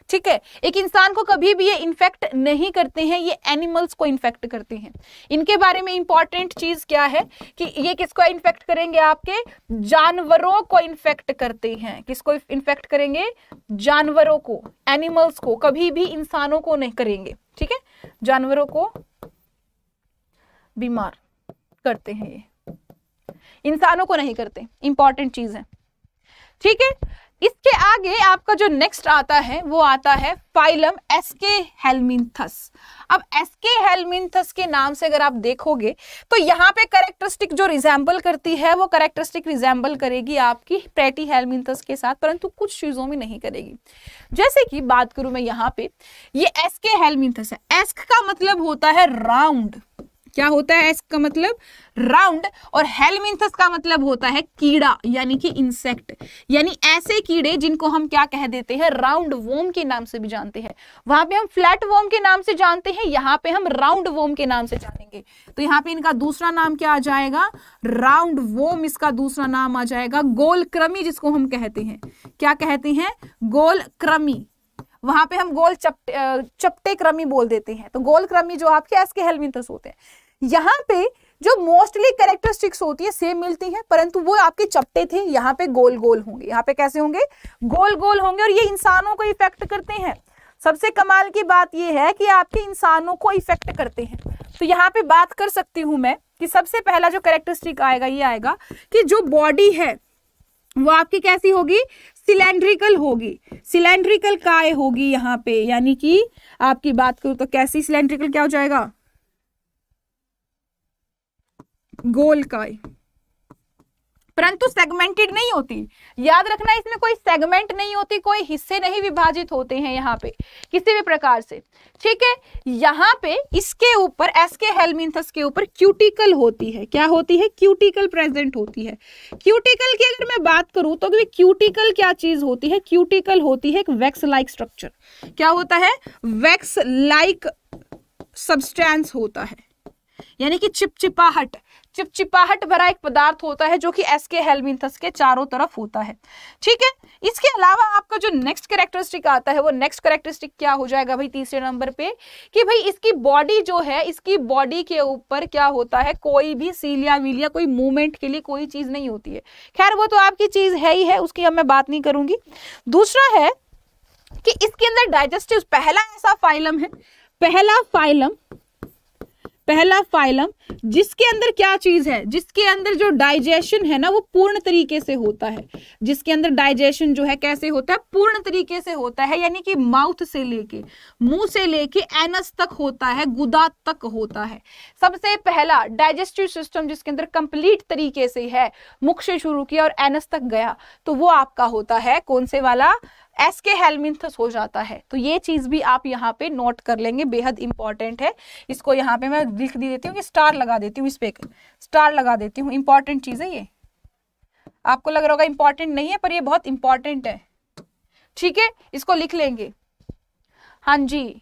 ठीक है? एक इंसान को कभी भी ये इन्फेक्ट नहीं करते हैं, ये एनिमल्स को इन्फेक्ट करते हैं। इनके बारे में इंपॉर्टेंट चीज़ क्या है कि ये किसको इन्फेक्ट करेंगे आपके? जानवरों को इन्फेक्ट करते हैं। किसको इन्फेक्ट करेंगे? जानवरों को एनिमल्स को, कभी भी इंसानों को नहीं करेंगे। ठीक है? जानवरों को बीमार करते हैं ये। इंसानों को नहीं करते। इंपॉर्टेंट चीज़ है। ठीक है? इसके आगे आपका जो नेक्स्ट आता है, वो आता है फाइलम एसके हेलमिंथस अब एसके हेलमिंथस के नाम से अगर आप देखोगे तो यहाँ पे करेक्टरिस्टिक जो रिजेंबल करती है, वो करेक्टरिस्टिक रिजेंबल करेगी आपकी प्रेटी हेलमिंथस के साथ, परंतु कुछ चीज़ों में नहीं करेगी. जैसे कि बात करूँ मैं यहाँ पे, ये एसके हेलमिंथस है. एस्क का मतलब होता है राउंड क्या होता है एस्क का मतलब? राउंड, और हेलमिंथस का मतलब होता है कीड़ा, यानी कि इंसेक्ट यानी ऐसे कीड़े जिनको हम क्या कह देते हैं? राउंड वोम के नाम से भी जानते हैं। वहाँ पे हम फ्लैट वोम के नाम से जानते हैं, यहाँ पे हम राउंड वोम के नाम से जानेंगे। तो यहाँ पे इनका दूसरा नाम क्या आ जाएगा? राउंड वोम इसका दूसरा नाम आ जाएगा गोल क्रमी जिसको हम कहते हैं। क्या कहते हैं? गोल क्रमी वहाँ पे हम गोल चपटे चपटे क्रमी बोल देते हैं। तो गोल क्रमी जो आपके एस हेलमिंथस होते हैं। यहाँ पे जो मोस्टली कैरेक्टरिस्टिक्स होती है सेम मिलती है, परंतु वो आपके चपटे थे, यहाँ पे गोल गोल होंगे। यहाँ पे कैसे होंगे? गोल गोल होंगे और ये इंसानों को इफ़ेक्ट करते हैं। सबसे कमाल की बात ये है कि आपके इंसानों को इफ़ेक्ट करते हैं। तो यहाँ पे बात कर सकती हूँ मैं कि सबसे पहला जो कैरेक्टरिस्टिक आएगा, ये आएगा कि जो बॉडी है, वो आपकी कैसी होगी? सिलेंड्रिकल होगी। सिलेंड्रिकल काय होगी यहाँ पे? यानी कि आपकी बात करूँ तो कैसी? सिलेंड्रिकल क्या हो जाएगा? गोल काय? परंतु सेगमेंटेड नहीं होती। याद रखना, इसमें कोई सेगमेंट नहीं होती, कोई हिस्से नहीं विभाजित होते हैं यहाँ पे, किसी भी प्रकार से। ठीक है? यहाँ पे इसके ऊपर एस के हेलमिंथस के ऊपर क्यूटिकल होती है। क्या होती है? क्यूटिकल प्रेजेंट होती है। क्यूटिकल की अगर मैं बात करूँ तो क्यूटिकल क्या चीज़ होती है? क्यूटिकल होती है एक वैक्स लाइक स्ट्रक्चर क्या होता है? वैक्स लाइक सब्सटेंस होता है। यानी कि चिपचिपाहट। चिपचिपाहट भरा एक पदार्थ होता है जो कि एस के हेलमिंथस के चारों तरफ़ होता है। ठीक है? इसके अलावा आपका जो नेक्स्ट कैरेक्टरिस्टिक आता है, वो नेक्स्ट कैरेक्टरिस्टिक क्या हो जाएगा भाई तीसरे नंबर पे? कि भाई इसकी बॉडी जो है, इसकी बॉडी के ऊपर क्या होता है, कोई भी सीलिया वीलिया, कोई मूवमेंट के लिए कोई चीज़ नहीं होती है। खैर, वो तो आपकी चीज़ है ही है, उसकी अब मैं बात नहीं करूँगी। दूसरा है कि इसके अंदर डाइजेस्टिव पहला ऐसा फाइलम है, पहला फाइलम पहला फाइलम, जिसके अंदर क्या चीज़ है? जिसके अंदर जो डाइजेशन है ना, वो पूर्ण तरीके से होता है। जिसके अंदर डाइजेशन जो है, कैसे होता है? पूर्ण तरीके से होता है, यानी कि माउथ से लेके, मुँह से लेके एनस तक होता है, गुदा तक होता है। सबसे पहला डाइजेस्टिव सिस्टम जिसके अंदर कंप्लीट तरीके से है, मुख से शुरू किया और एनस तक गया तो वो आपका होता है, कौन से वाला? एस के हेलमिंथस हो जाता है। तो ये चीज़ भी आप यहाँ पे नोट कर लेंगे, बेहद इंपॉर्टेंट है। इसको यहाँ पे मैं लिख दी देती हूँ कि स्टार लगा देती हूँ इस पे। स्टार लगा देती हूँ इंपॉर्टेंट चीज़ है ये। आपको लग रहा होगा इंपॉर्टेंट नहीं है, पर ये बहुत इंपॉर्टेंट है। ठीक है, इसको लिख लेंगे। हाँ जी।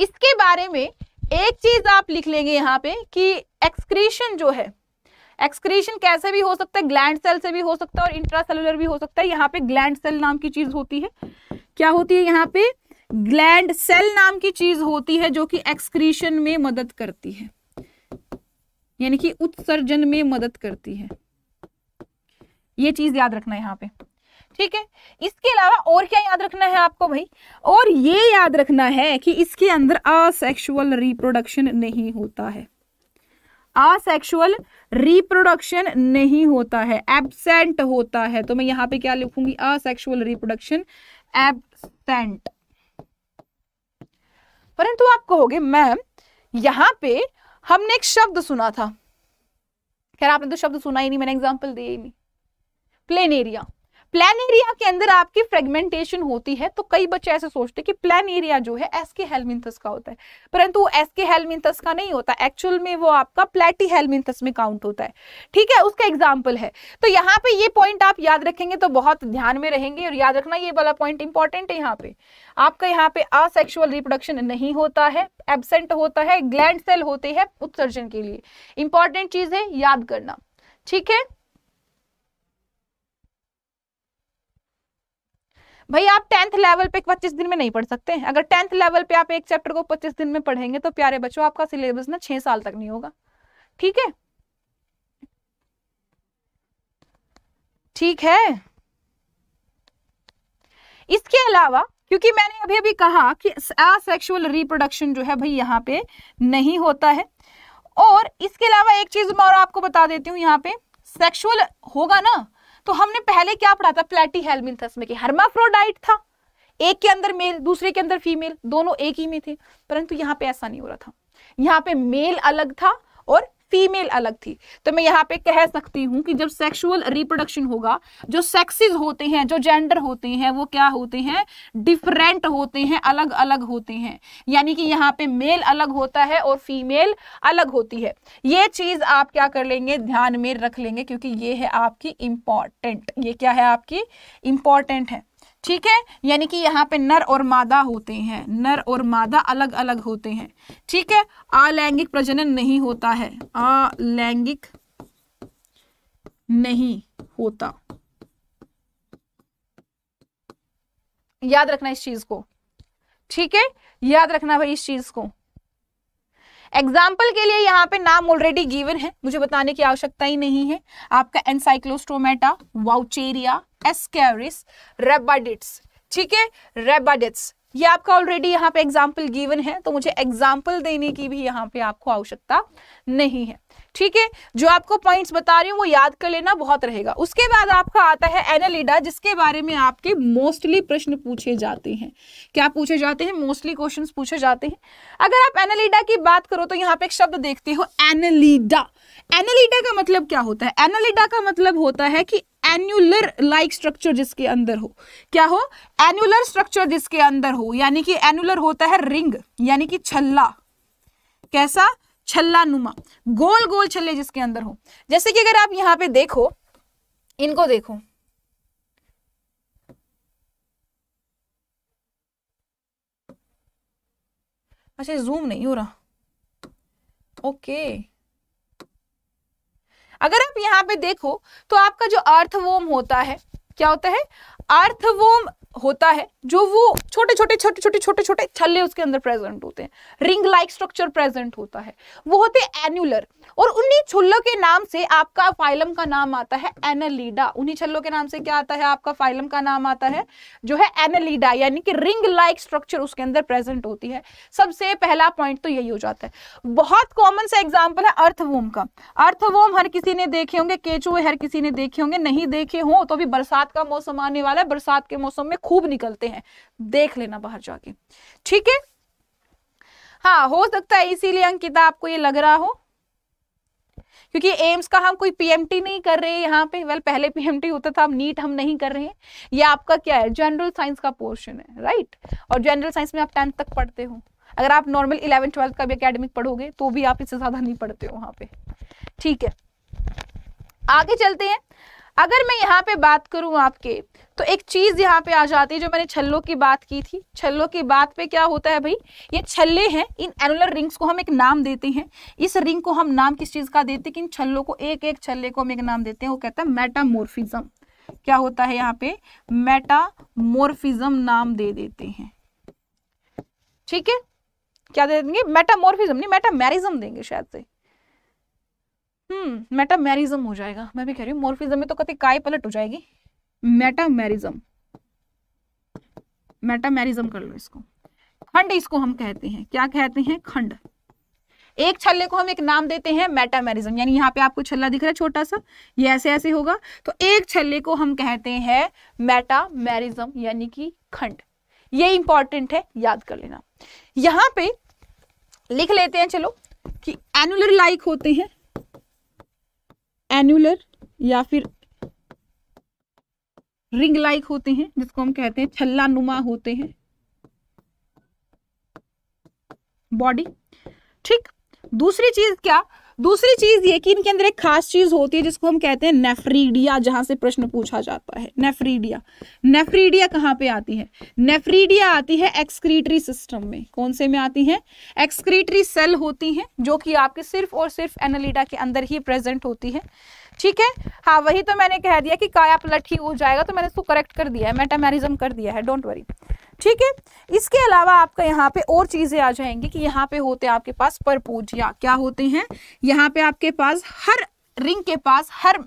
इसके बारे में एक चीज़ आप लिख लेंगे यहाँ पे कि एक्सक्रीशन जो है एक्सक्रीशन कैसे भी हो सकता है ग्लैंड सेल से भी हो सकता है और इंट्रासेलुलर भी हो सकता है। यहाँ पे ग्लैंड सेल नाम की चीज़ होती है। क्या होती है? यहाँ पे ग्लैंड सेल नाम की चीज़ होती है जो कि एक्सक्रीशन में मदद करती है। यानी कि उत्सर्जन में मदद करती है। ये चीज़ याद रखना यहाँ पे। ठीक है? इसके अलावा और क्या याद रखना है आपको भाई? और ये याद रखना है कि इसके अंदर असेक्सुअल रिप्रोडक्शन नहीं होता है। असेक्सुअल रिप्रोडक्शन नहीं होता है एबसेंट होता है। तो मैं यहाँ पे क्या लिखूँगी? असेक्सुअल रिप्रोडक्शन एबसेंट परंतु आप कहोगे, मैम, यहाँ पे हमने एक शब्द सुना था। खैर, आपने तो शब्द सुना ही नहीं, मैंने एग्ज़ाम्पल दिए ही नहीं। प्लेन एरिया प्लान एरिया के अंदर आपकी फ्रेगमेंटेशन होती है तो कई बच्चे ऐसे सोचते हैं कि प्लान एरिया जो है एस के हेलमिंथस का होता है। परंतु एस के हेलमिंथस का नहीं होता एक्चुअल में वो आपका प्लेटी हेलमिंथस में काउंट होता है। ठीक है, उसका एग्ज़ाम्पल है। तो यहाँ पे ये पॉइंट आप याद रखेंगे तो बहुत ध्यान में रहेंगे और याद रखना ये वाला पॉइंट इंपॉर्टेंट है यहाँ पे। आपका यहाँ पे असेक्सुअल रिप्रोडक्शन नहीं होता है एबसेंट होता है ग्लैंड सेल होते हैं उत्सर्जन के लिए। इंपॉर्टेंट चीज़ है याद करना। ठीक है? भाई आप टेंथ लेवल पे पच्चीस दिन में नहीं पढ़ सकते। हैं अगर टेंथ लेवल पे आप एक चैप्टर को पच्चीस दिन में पढ़ेंगे तो प्यारे बच्चों, आपका सिलेबस ना छह साल तक नहीं होगा। ठीक है? ठीक है? इसके अलावा, क्योंकि मैंने अभी अभी कहा कि असेक्सुअल रिप्रोडक्शन जो है भाई यहाँ पे नहीं होता है। और इसके अलावा एक चीज़ मैं और आपको बता देती हूँ यहाँ पे सेक्सुअल होगा ना? तो हमने पहले क्या पढ़ा था? प्लेटी हेलमिनथस में कि हर्माफ्रोडाइट था। एक के अंदर मेल दूसरे के अंदर फीमेल दोनों एक ही में थे। परंतु यहाँ पे ऐसा नहीं हो रहा था। यहाँ पे मेल अलग था और फीमेल अलग थी। तो मैं यहाँ पे कह सकती हूँ कि जब सेक्सुअल रिप्रोडक्शन होगा, जो सेक्सेस होते हैं, जो जेंडर होते हैं, वो क्या होते हैं? डिफरेंट होते हैं अलग अलग होते हैं। यानी कि यहाँ पे मेल अलग होता है और फीमेल अलग होती है। ये चीज़ आप क्या कर लेंगे, ध्यान में रख लेंगे, क्योंकि ये है आपकी इंपॉर्टेंट ये क्या है आपकी? इंपॉर्टेंट है। ठीक है? यानी कि यहाँ पे नर और मादा होते हैं। नर और मादा अलग अलग होते हैं। ठीक है? अलैंगिक प्रजनन नहीं होता है। अलैंगिक नहीं होता। याद रखना इस चीज़ को। ठीक है? याद रखना भाई इस चीज़ को। एग्ज़ाम्पल के लिए यहाँ पे नाम ऑलरेडी गिवन है। मुझे बताने की आवश्यकता ही नहीं है। आपका एनसाइक्लोस्टोमेटा वाउचेरिया एस्कैरिस रेबाडिट्स ठीक है? रेबाडिट्स ये आपका ऑलरेडी यहाँ पे एग्ज़ाम्पल गिवन है तो मुझे एग्ज़ाम्पल देने की भी यहाँ पे आपको आवश्यकता नहीं है। ठीक है? जो आपको पॉइंट्स बता रही हूँ, वो याद कर लेना, बहुत रहेगा। उसके बाद आपका आता है एनालिडा जिसके बारे में आपके मोस्टली प्रश्न पूछे जाते हैं। क्या पूछे जाते हैं? मोस्टली क्वेश्चन पूछे जाते हैं। अगर आप एनालिडा की बात करो तो यहाँ पे एक शब्द देखते हो एनालिडा एनालिडा का मतलब क्या होता है? एनालिडा का मतलब होता है कि एन्युलर लाइक स्ट्रक्चर जिसके अंदर हो। क्या हो? एन्युलर स्ट्रक्चर जिसके अंदर हो, यानी कि एन्युलर होता है रिंग यानी कि छल्ला। कैसा? छल्ला नुमा गोल गोल छल्ले जिसके अंदर हो। जैसे कि अगर आप यहाँ पे देखो, इनको देखो। अच्छा जूम नहीं हो रहा। ओके अगर आप यहाँ पे देखो तो आपका जो अर्थवोम होता है, क्या होता है? अर्थवोम होता है, जो वो छोटे छोटे छोटे छोटे छोटे छोटे छल्ले उसके अंदर प्रेजेंट होते हैं। रिंग लाइक स्ट्रक्चर प्रेजेंट होता है। वो होते एन्यूलर और उन्हीं छुल्लों के नाम से आपका फाइलम का नाम आता है एनालीडा। उन्हीं छल्लों के नाम से क्या आता है? आपका फाइलम का नाम आता है जो है एनालीडा, यानी कि रिंग लाइक स्ट्रक्चर उसके अंदर प्रेजेंट होती है। सबसे पहला पॉइंट तो यही हो जाता है। बहुत कॉमन सा एग्ज़ाम्पल है अर्थवोम का। अर्थवोम हर किसी ने देखे होंगे, केचुए हर किसी ने देखे होंगे, नहीं देखे हों तो अभी बरसात का मौसम आने वाला है, बरसात के मौसम में खूब निकलते हैं। देख लेना बाहर जाके। ठीक है? हाँ हो सकता है इसीलिए अंकिता आपको ये लग रहा हो। क्योंकि एम्स का हम कोई पीएमटी नहीं कर रहे यहाँ पे। वेल पहले पीएमटी होता था अब नीट हम नहीं कर रहे हैं। ये आपका क्या है? जनरल साइंस का पोर्शन है राइट और जनरल साइंस में आप टेंथ तक पढ़ते हो। अगर आप नॉर्मल इलेवन ट्वेल्थ का भी अकेडमिक पढ़ोगे तो भी आप इससे ज़्यादा नहीं पढ़ते हो वहाँ पे। ठीक है। आगे चलते हैं। अगर मैं यहाँ पे बात करूँ आपके तो एक चीज़ यहाँ पे आ जाती है जो मैंने छल्लों की बात की थी। छल्लों की बात पे क्या होता है भाई? ये छल्ले हैं, इन एनुलर रिंग्स को हम एक नाम देते हैं। इस रिंग को हम नाम किस चीज़ का देते हैं कि इन छल्लों को एक एक छल्ले को हम एक नाम देते हैं, वो कहता है मेटामोर्फिज्म क्या होता है यहाँ पे? मेटामोर्फिज्म नाम दे देते हैं। ठीक है? क्या दे देंगे? मेटामोर्फिज्म नहीं मेटामेरिज्म देंगे शायद से। मेटामेरिज्म हो जाएगा। मैं भी कह रही हूँ मोर्फिज्म में तो कभी काय पलट हो जाएगी। मेटामेरिज्म मेटामेरिज्म कर लो इसको। खंड इसको हम कहते हैं। क्या कहते हैं? खंड। एक छल्ले को हम एक नाम देते हैं मेटामेरिज्म यानी यहाँ पे आपको छल्ला दिख रहा है छोटा सा। ये ऐसे ऐसे होगा। तो एक छल्ले को हम कहते हैं मेटामेरिज्म यानी कि खंड। ये इंपॉर्टेंट है, याद कर लेना। यहाँ पे लिख लेते हैं, चलो, कि एनुलर लाइक होते हैं। एनुलर या फिर रिंग लाइक होते हैं, जिसको हम कहते हैं छल्ला नुमा होते हैं। बॉडी ठीक? दूसरी चीज़ क्या? दूसरी चीज़ ये कि इनके अंदर एक खास चीज़ होती है जिसको हम कहते हैं नेफ्रीडिया, जहाँ से प्रश्न पूछा जाता है। नेफ्रीडिया। नेफ्रीडिया कहाँ पे आती है? नेफ्रीडिया आती है एक्सक्रीटरी सिस्टम में। कौन से में आती है? एक्सक्रीटरी सेल होती हैं, जो कि आपके सिर्फ़ और सिर्फ़ एनालिडा के अंदर ही प्रेजेंट होती है। ठीक है? हाँ वही तो मैंने कह दिया कि काया पलट ही हो जाएगा तो मैंने इसको करेक्ट कर दिया है मेटामेरिज्म कर दिया है डोंट वरी ठीक है? इसके अलावा आपका यहाँ पे और चीज़ें आ जाएँगी कि यहाँ पे होते हैं आपके पास परपूजिया। क्या होते हैं? यहाँ पे आपके पास हर रिंग के पास, हर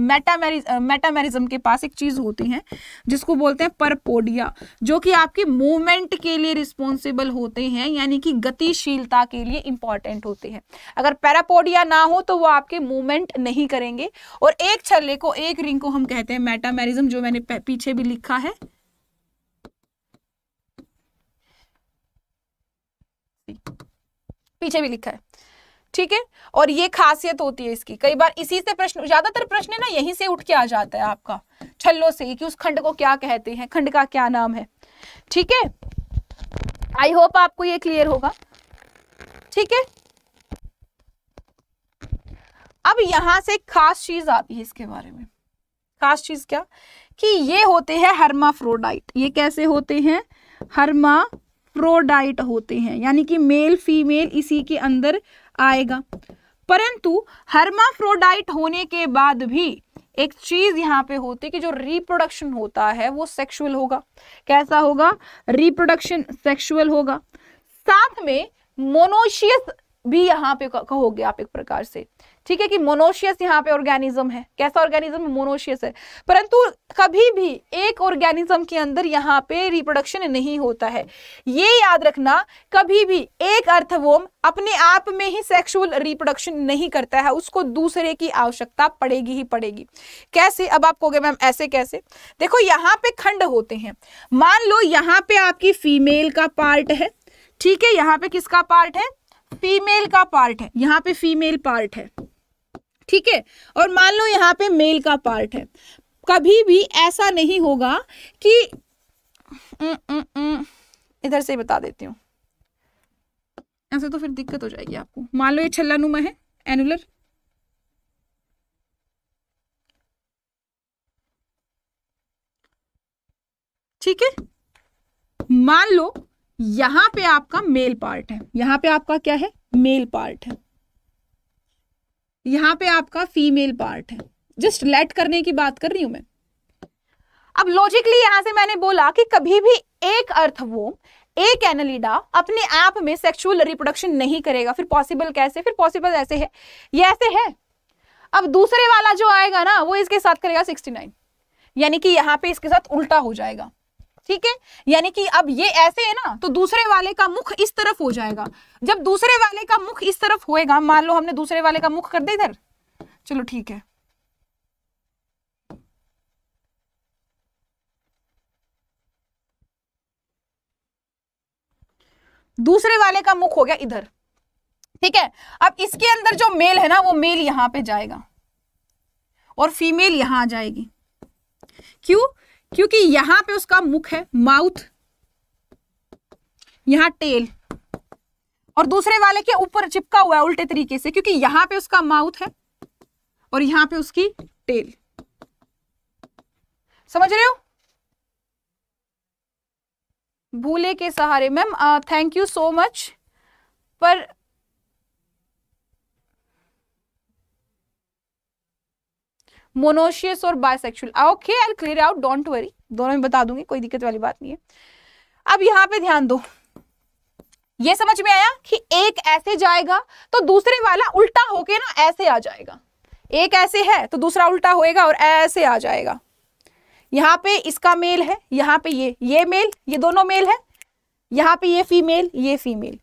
मेटामेरिज्म के पास एक चीज़ होती है, जिसको बोलते हैं परपोडिया, जो कि आपकी मूवमेंट के लिए रिस्पॉन्सिबल होते हैं, यानी कि गतिशीलता के लिए इंपॉर्टेंट होते हैं। अगर पैरापोडिया ना हो तो वो आपके मूवमेंट नहीं करेंगे। और एक छल्ले को, एक रिंग को हम कहते हैं मेटामेरिज्म, जो मैंने पीछे भी लिखा है। पीछे भी लिखा है। ठीक है? और ये खासियत होती है इसकी। कई बार इसी से प्रश्न, ज़्यादातर प्रश्न ना, यहीं से उठ के आ जाता है आपका। छल्लों से, कि उस खंड को क्या कहते हैं, खंड का क्या नाम है। ठीक है? आई होप आपको ये क्लियर होगा। ठीक है? अब यहाँ से खास चीज़ आती है इसके बारे में। खास चीज़ क्या? कि ये होते हैं हर्माफ्रोडाइट। ये कैसे होते हैं? हर्मा प्रोडाइट होते हैं, यानी कि मेल फीमेल इसी के अंदर आएगा। परंतु हर्माफ्रोडाइट होने के बाद भी एक चीज़ यहाँ पे होती है कि जो रिप्रोडक्शन होता है, वो सेक्सुअल होगा। कैसा होगा? रिप्रोडक्शन सेक्सुअल होगा। साथ में मोनोशियस भी यहाँ पे कहोगे आप एक प्रकार से। ठीक है कि मोनोशियस यहाँ पे ऑर्गेनिज्म है। कैसा ऑर्गेनिज्म मोनोशियस है। परंतु कभी भी एक ऑर्गेनिज्म के अंदर यहाँ पे रिप्रोडक्शन नहीं होता है। ये याद रखना, कभी भी एक अर्थवोम अपने आप में ही सेक्सुअल रिप्रोडक्शन नहीं करता है। उसको दूसरे की आवश्यकता पड़ेगी ही पड़ेगी। कैसे? अब आप कहोगे, मैम, ऐसे कैसे? देखो, यहाँ पे खंड होते हैं। मान लो यहाँ पे आपकी फीमेल का पार्ट है। ठीक है, यहाँ पे किसका पार्ट है? फीमेल का पार्ट है। यहाँ पे फीमेल पार्ट है। ठीक है? और मान लो यहाँ पे मेल का पार्ट है। कभी भी ऐसा नहीं होगा कि इधर से बता देती हूँ। ऐसे तो फिर दिक्कत हो जाएगी आपको। मान लो ये छल्ला नुमा है एनुलर ठीक है? मान लो यहाँ पे आपका मेल पार्ट है। यहाँ पे आपका क्या है? मेल पार्ट है। यहाँ पे आपका फीमेल पार्ट है। जस्ट लेट करने की बात कर रही हूँ मैं। अब लॉजिकली यहाँ से मैंने बोला कि कभी भी एक अर्थ वो एक एनालिडा अपने आप में सेक्सुअल रिप्रोडक्शन नहीं करेगा। फिर पॉसिबल कैसे? फिर पॉसिबल ऐसे है। ये ऐसे है। अब दूसरे वाला जो आएगा ना, वो इसके साथ करेगा 69 यानी कि यहाँ पे इसके साथ उल्टा हो जाएगा। ठीक है? यानी कि अब ये ऐसे है ना तो दूसरे वाले का मुख इस तरफ़ हो जाएगा। जब दूसरे वाले का मुख इस तरफ़ होएगा, मान लो हमने दूसरे वाले का मुख कर दे इधर। चलो ठीक है। दूसरे वाले का मुख हो गया इधर। ठीक है? अब इसके अंदर जो मेल है ना, वो मेल यहाँ पे जाएगा। और फीमेल यहाँ आ जाएगी। क्यों? क्योंकि यहाँ पे उसका मुख है, माउथ, यहाँ टेल, और दूसरे वाले के ऊपर चिपका हुआ है उल्टे तरीके से, क्योंकि यहाँ पे उसका माउथ है और यहाँ पे उसकी टेल। समझ रहे हो? भूले के सहारे। Ma'am thank you so much पर मोनोशियस और bisexual okay I clear out don't worry दोनों में बता दूँगी, कोई दिक्कत वाली बात नहीं है. अब यहाँ पे ध्यान दो। ये समझ में आया कि एक ऐसे जाएगा तो दूसरे वाला उल्टा होके ना ऐसे आ जाएगा। एक ऐसे है तो दूसरा उल्टा होएगा और ऐसे आ जाएगा। यहाँ पे इसका मेल है, यहाँ पे ये ये मेल ये दोनों मेल है। यहाँ पे ये फीमेल ये फीमेल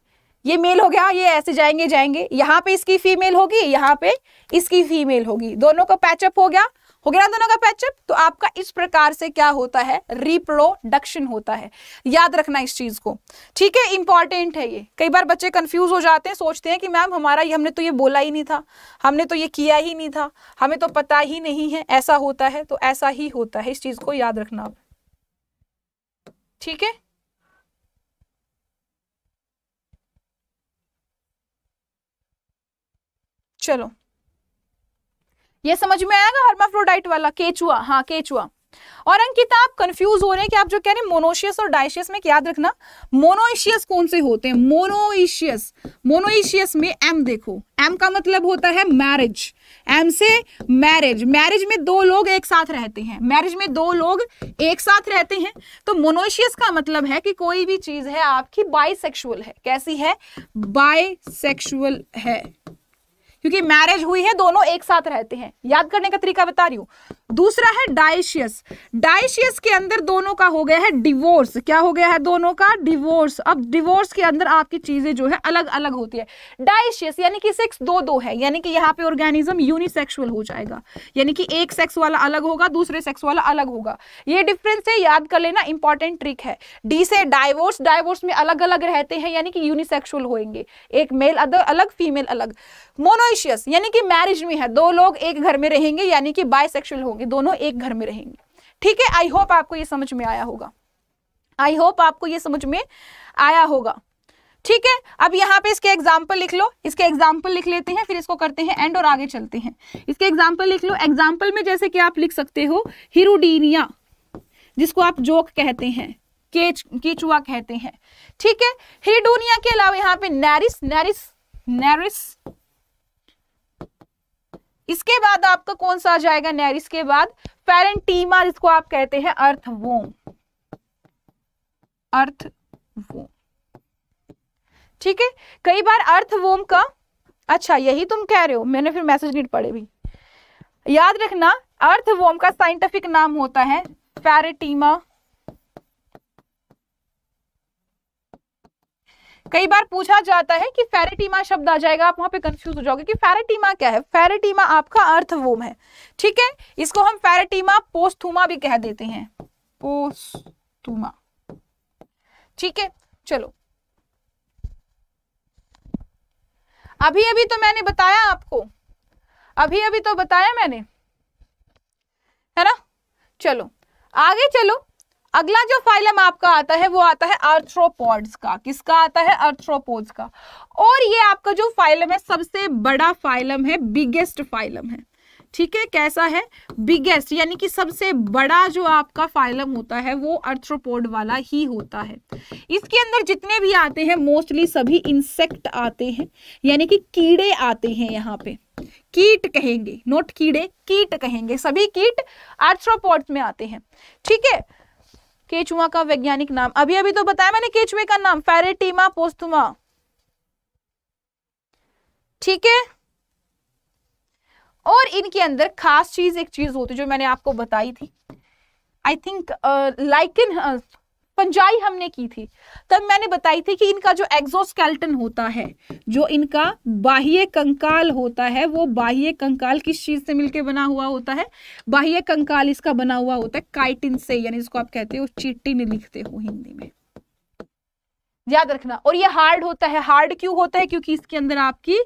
ये मेल हो गया, ये ऐसे जाएँगे जाएँगे। यहाँ पे इसकी फीमेल होगी, यहाँ पे इसकी फीमेल होगी। दोनों का पैचअप हो गया। हो गया दोनों का पैचअप? तो आपका इस प्रकार से क्या होता है? रिप्रोडक्शन होता है। याद रखना इस चीज़ को। ठीक है? इंपॉर्टेंट है ये। कई बार बच्चे कंफ्यूज हो जाते हैं, सोचते हैं कि मैम हमारा ये, हमने तो ये बोला ही नहीं था। हमने तो ये किया ही नहीं था। हमें तो पता ही नहीं है, ऐसा होता है तो ऐसा ही होता है। इस चीज़ को याद रखना ठीक है? चलो। ये समझ में आएगा हर्माफ्रोडाइट वाला, केचुआ हाँ केचुआ। और अंकिता, आप कंफ्यूज हो रहे हैं कि आप जो कह रहे हैं मोनोशियस और डाइशियस में याद रखना मोनोइशियस कौन से होते हैं? मोनोइशियस मोनोइशियस में एम देखो। एम का मतलब होता है मैरिज एम से मैरिज मैरिज में दो लोग एक साथ रहते हैं। मैरिज में दो लोग एक साथ रहते हैं। तो मोनोशियस का मतलब है कि कोई भी चीज़ है आपकी बाइसेक्सुअल है। कैसी है? बाइसेक्सुअल है। क्योंकि मैरिज हुई है, दोनों एक साथ रहते हैं। याद करने का तरीका बता रही हूँ। दूसरा है डाइशियस। डाइशियस के अंदर दोनों का हो गया है डिवोर्स। क्या हो गया है दोनों का? डिवोर्स। अब डिवोर्स के अंदर आपकी चीज़ें जो है अलग अलग होती है। डाइशियस यानी कि सेक्स दो दो है। यानी कि यहाँ पे ऑर्गेनिज्म यूनिसेक्सुअल हो जाएगा। यानी कि एक सेक्स वाला अलग होगा, दूसरे सेक्स वाला अलग होगा। ये डिफरेंस है, याद कर लेना, इंपॉर्टेंट ट्रिक है। डी से डाइवोर्स डाइवोर्स में अलग अलग रहते हैं, यानी कि यूनिसेक्सुअल होंगे एक मेल अलग, फीमेल अलग। मोनोइशियस, यानी कि मैरिज में है। दो लोग एक घर में रहेंगे, यानी कि बायसेक्सुअल होंगे। दोनों एक घर में रहेंगे। ठीक है आई होप आपको ये समझ में आया होगा। आई होप आपको ये समझ में आया होगा। ठीक है, अब यहाँ पे इसके एग्ज़ाम्पल लिख लो। इसके एग्ज़ाम्पल लिख लेते हैं, फिर इसको करते हैं एंड और आगे चलते हैं। इसके एग्ज़ाम्पल लिख लो। एग्ज़ाम्पल में जैसे कि आप लिख सकते हो, हिरुडीनिया, जिसको आप जोक कहते हैं, केच, केचुआ कहते हैं। ठीक है, हिरुडोनिया के अलावा यहाँ पे नैरिस नैरिस नैरिस इसके बाद आपका कौन सा आ जाएगा नैरिस के बाद फेरेंटीमा जिसको आप कहते हैं अर्थवोम अर्थवोम ठीक है? कई बार अर्थवोम का अच्छा यही तुम कह रहे हो? मैंने फिर मैसेज नहीं पढ़े भी। याद रखना अर्थवोम का साइंटिफिक नाम होता है फेरेटीमा कई बार पूछा जाता है कि फेरेटीमा शब्द आ जाएगा, आप वहाँ पे कंफ्यूज हो जाओगे कि फेरेटीमा क्या है? फेरेटीमा आपका अर्थवोम है, ठीक है? इसको हम फेरेटीमा पोस्थुमा भी कह देते हैं। पोस्थुमा ठीक है? चलो। अभी अभी तो मैंने बताया आपको। अभी अभी तो बताया मैंने, है ना? चलो, आगे चलो। अगला जो फाइलम आपका आता है, वो आता है आर्थ्रोपोड्स का। किसका आता है? आर्थ्रोपोड्स का। और ये आपका जो फाइलम है, सबसे बड़ा फाइलम है बिगेस्ट फाइलम है। ठीक है? कैसा है? बिगेस्ट यानी कि सबसे बड़ा जो आपका फाइलम होता है, वो अर्थ्रोपोड वाला ही होता है। इसके अंदर जितने भी आते हैं मोस्टली सभी इंसेक्ट आते हैं, यानी कि कीड़े आते हैं यहाँ पे। कीट कहेंगे नोट कीड़े, कीट कहेंगे। सभी कीट आर्थ्रोपोड्स में आते हैं। ठीक है? केचुआ का वैज्ञानिक नाम। अभी अभी तो बताया मैंने केचुए का नाम, फेरेटीमा पोस्तुमा। ठीक है? और इनके अंदर खास चीज़, एक चीज़ होती है जो मैंने आपको बताई थी। आई थिंक लाइकिन पंजाई हमने की थी। तब मैंने बताई थी कि इनका जो एक्सोस्केल्टन होता है, जो इनका बाह्य कंकाल होता है, वो बाह्य कंकाल किस चीज़ से मिलके बना हुआ होता है? बाह्य कंकाल इसका बना हुआ होता है काइटिन से, यानी इसको आप कहते हो चिट्टिन लिखते हो हिंदी में। याद रखना, और ये हार्ड होता है। हार्ड क्यों होता है? क्योंकि इसके अंदर आपकी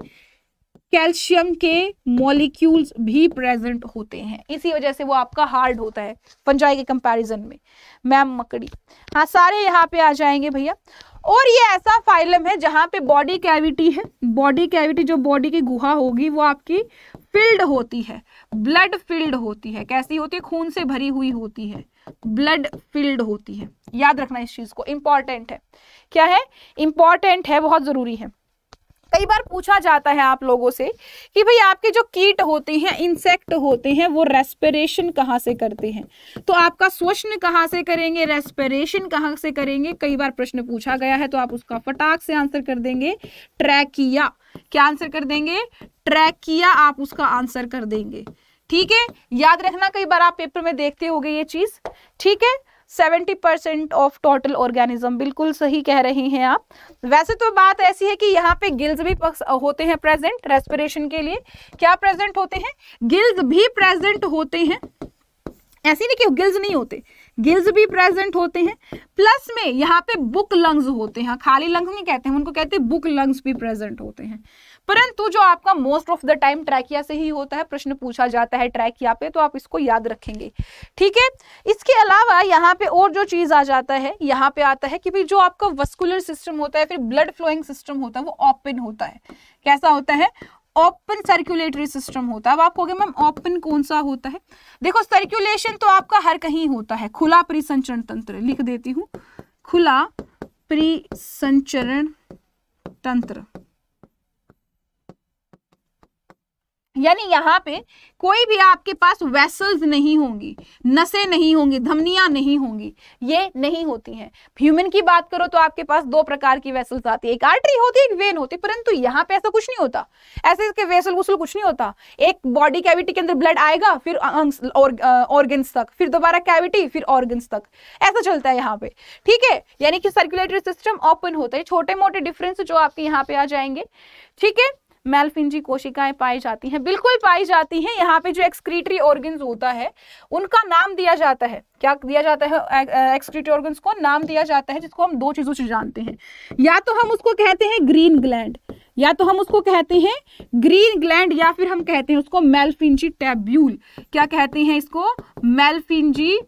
कैल्शियम के मॉलिक्यूल्स भी प्रेजेंट होते हैं। इसी वजह से वो आपका हार्ड होता है पंजाई के कंपैरिजन में। मैम मकड़ी। हाँ सारे यहाँ पे आ जाएँगे भैया। और ये ऐसा फाइलम है जहाँ पे बॉडी कैविटी है। बॉडी कैविटी, जो बॉडी की गुहा होगी, वो आपकी फिल्ड होती है। ब्लड फिल्ड होती है। कैसी होती है? खून से भरी हुई होती है। ब्लड फिल्ड होती है। याद रखना इस चीज़ को। इंपॉर्टेंट है। क्या है? इंपॉर्टेंट है, बहुत ज़रूरी है। कई बार पूछा जाता है आप लोगों से कि भाई आपके जो कीट होते हैं इंसेक्ट होते हैं, वो रेस्पिरेशन कहाँ से करते हैं? तो आपका श्वसन कहाँ से करेंगे? रेस्पिरेशन कहाँ से करेंगे? कई बार प्रश्न पूछा गया है तो आप उसका फटाक से आंसर कर देंगे। ट्रैकिया क्या आंसर कर देंगे? ट्रैकिया आप उसका आंसर कर देंगे। ठीक है? याद रखना कई बार आप पेपर में देखते हो ये चीज़। ठीक है? Seventy percent of total organism, बिल्कुल सही कह रहे हैं आप। वैसे तो बात ऐसी है कि यहाँ पे गिल्स भी होते हैं प्रेजेंट रेस्पिरेशन के लिए। क्या प्रेजेंट होते हैं? गिल्स भी प्रेजेंट होते हैं। ऐसे नहीं कि गिल्स नहीं होते, गिल्स भी प्रेजेंट होते हैं। प्लस में यहाँ पे बुक लंग्स होते हैं। खाली लंग्स नहीं कहते हैं उनको कहते हैं बुक लंग्स भी प्रेजेंट होते हैं। परंतु जो आपका most of the time trachea से ही होता है, प्रश्न पूछा जाता है ट्रैकिया पे तो आप इसको याद रखेंगे। ठीक है? इसके अलावा यहाँ पे और जो चीज़ आ जाता है, यहाँ पे आता है कि भाई जो आपका वस्कुलर सिस्टम होता है फिर ब्लड फ्लोइंग सिस्टम होता है, वो ओपन होता है। कैसा होता है? ओपन सर्कुलेटरी सिस्टम होता है। अब आप कहोगे, मैम ओपन कौन सा होता है? देखो सर्कुलेशन तो आपका हर कहीं होता है। खुला परिसंचरण तंत्र, लिख देती हूँ। खुला परिसंचरण तंत्र। यानी यहाँ पे कोई भी आपके पास वेसल्स नहीं होंगी, नसें नहीं होंगी, धमनियाँ नहीं होंगी, ये नहीं होती हैं। ह्यूमन की बात करो तो आपके पास दो प्रकार की वेसल्स आती है। एक आर्टरी होती है, एक वेन होती है, परंतु यहाँ पे ऐसा कुछ नहीं होता। ऐसे इसके वेसल वसल कुछ नहीं होता। एक बॉडी कैविटी के अंदर ब्लड आएगा, फिर ऑर्गन्स तक, फिर दोबारा कैविटी फिर ऑर्गन्स तक। ऐसा चलता है यहाँ पे। ठीक है? यानी कि सर्कुलेटरी सिस्टम ओपन होता है। छोटे मोटे डिफरेंस जो आपके यहाँ पे आ जाएँगे। ठीक है? मेलफिंजी कोशिकाएँ पाई जाती हैं। बिल्कुल पाई जाती हैं। यहाँ पे जो एक्सक्रीटरी ऑर्गन्स होता है, उनका नाम दिया जाता है। क्या दिया जाता है? एक्सक्रीटरी ऑर्गन्स को नाम दिया जाता है, जिसको हम दो चीज़ों से जानते हैं। या तो हम उसको कहते हैं ग्रीन ग्लैंड या तो हम उसको कहते हैं ग्रीन ग्लैंड या फिर हम कहते हैं उसको मेलफिंजी टेब्यूल क्या कहते हैं इसको? मेलफिंजी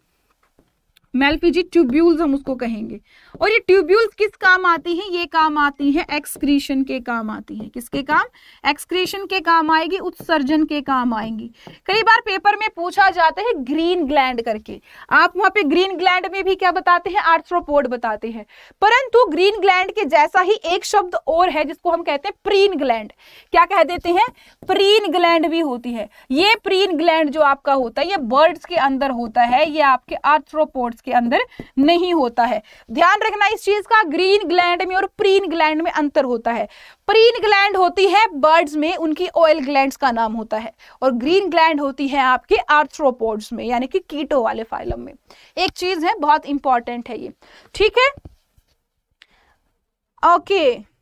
मेलफिजी ट्यूब्यूल्स हम उसको कहेंगे। और ये ट्यूब्यूल किस काम आती हैं? ये काम आती हैं एक्सक्रीशन के काम आती हैं। किसके काम? एक्सक्रीशन के काम आएगी, उत्सर्जन के काम आएँगी। कई बार पेपर में पूछा जाता है ग्रीन ग्लैंड करके। आप वहाँ पे ग्रीन ग्लैंड में भी क्या बताते हैं? आर्थ्रोपोड बताते हैं। परंतु ग्रीन ग्लैंड के जैसा ही एक शब्द और है जिसको हम कहते हैं प्रीन ग्लैंड क्या कह देते हैं? प्रीन ग्लैंड भी होती है। ये प्रीन ग्लैंड जो आपका होता है, ये बर्ड्स के अंदर होता है, ये आपके आर्थ्रोपोड्स के अंदर नहीं होता है। ध्यान रखना इस चीज़ का ग्रीन ग्लैंड में और प्रीन ग्लैंड में अंतर होता है। प्रीन ग्लैंड होती है बर्ड्स में, उनकी ऑयल ग्लैंड्स का नाम होता है। और ग्रीन ग्लैंड होती है आपके आर्थ्रोपोड्स में, यानी कि कीटो वाले फाइलम में। एक चीज़ है, बहुत इंपॉर्टेंट है ये। ठीक है? ओके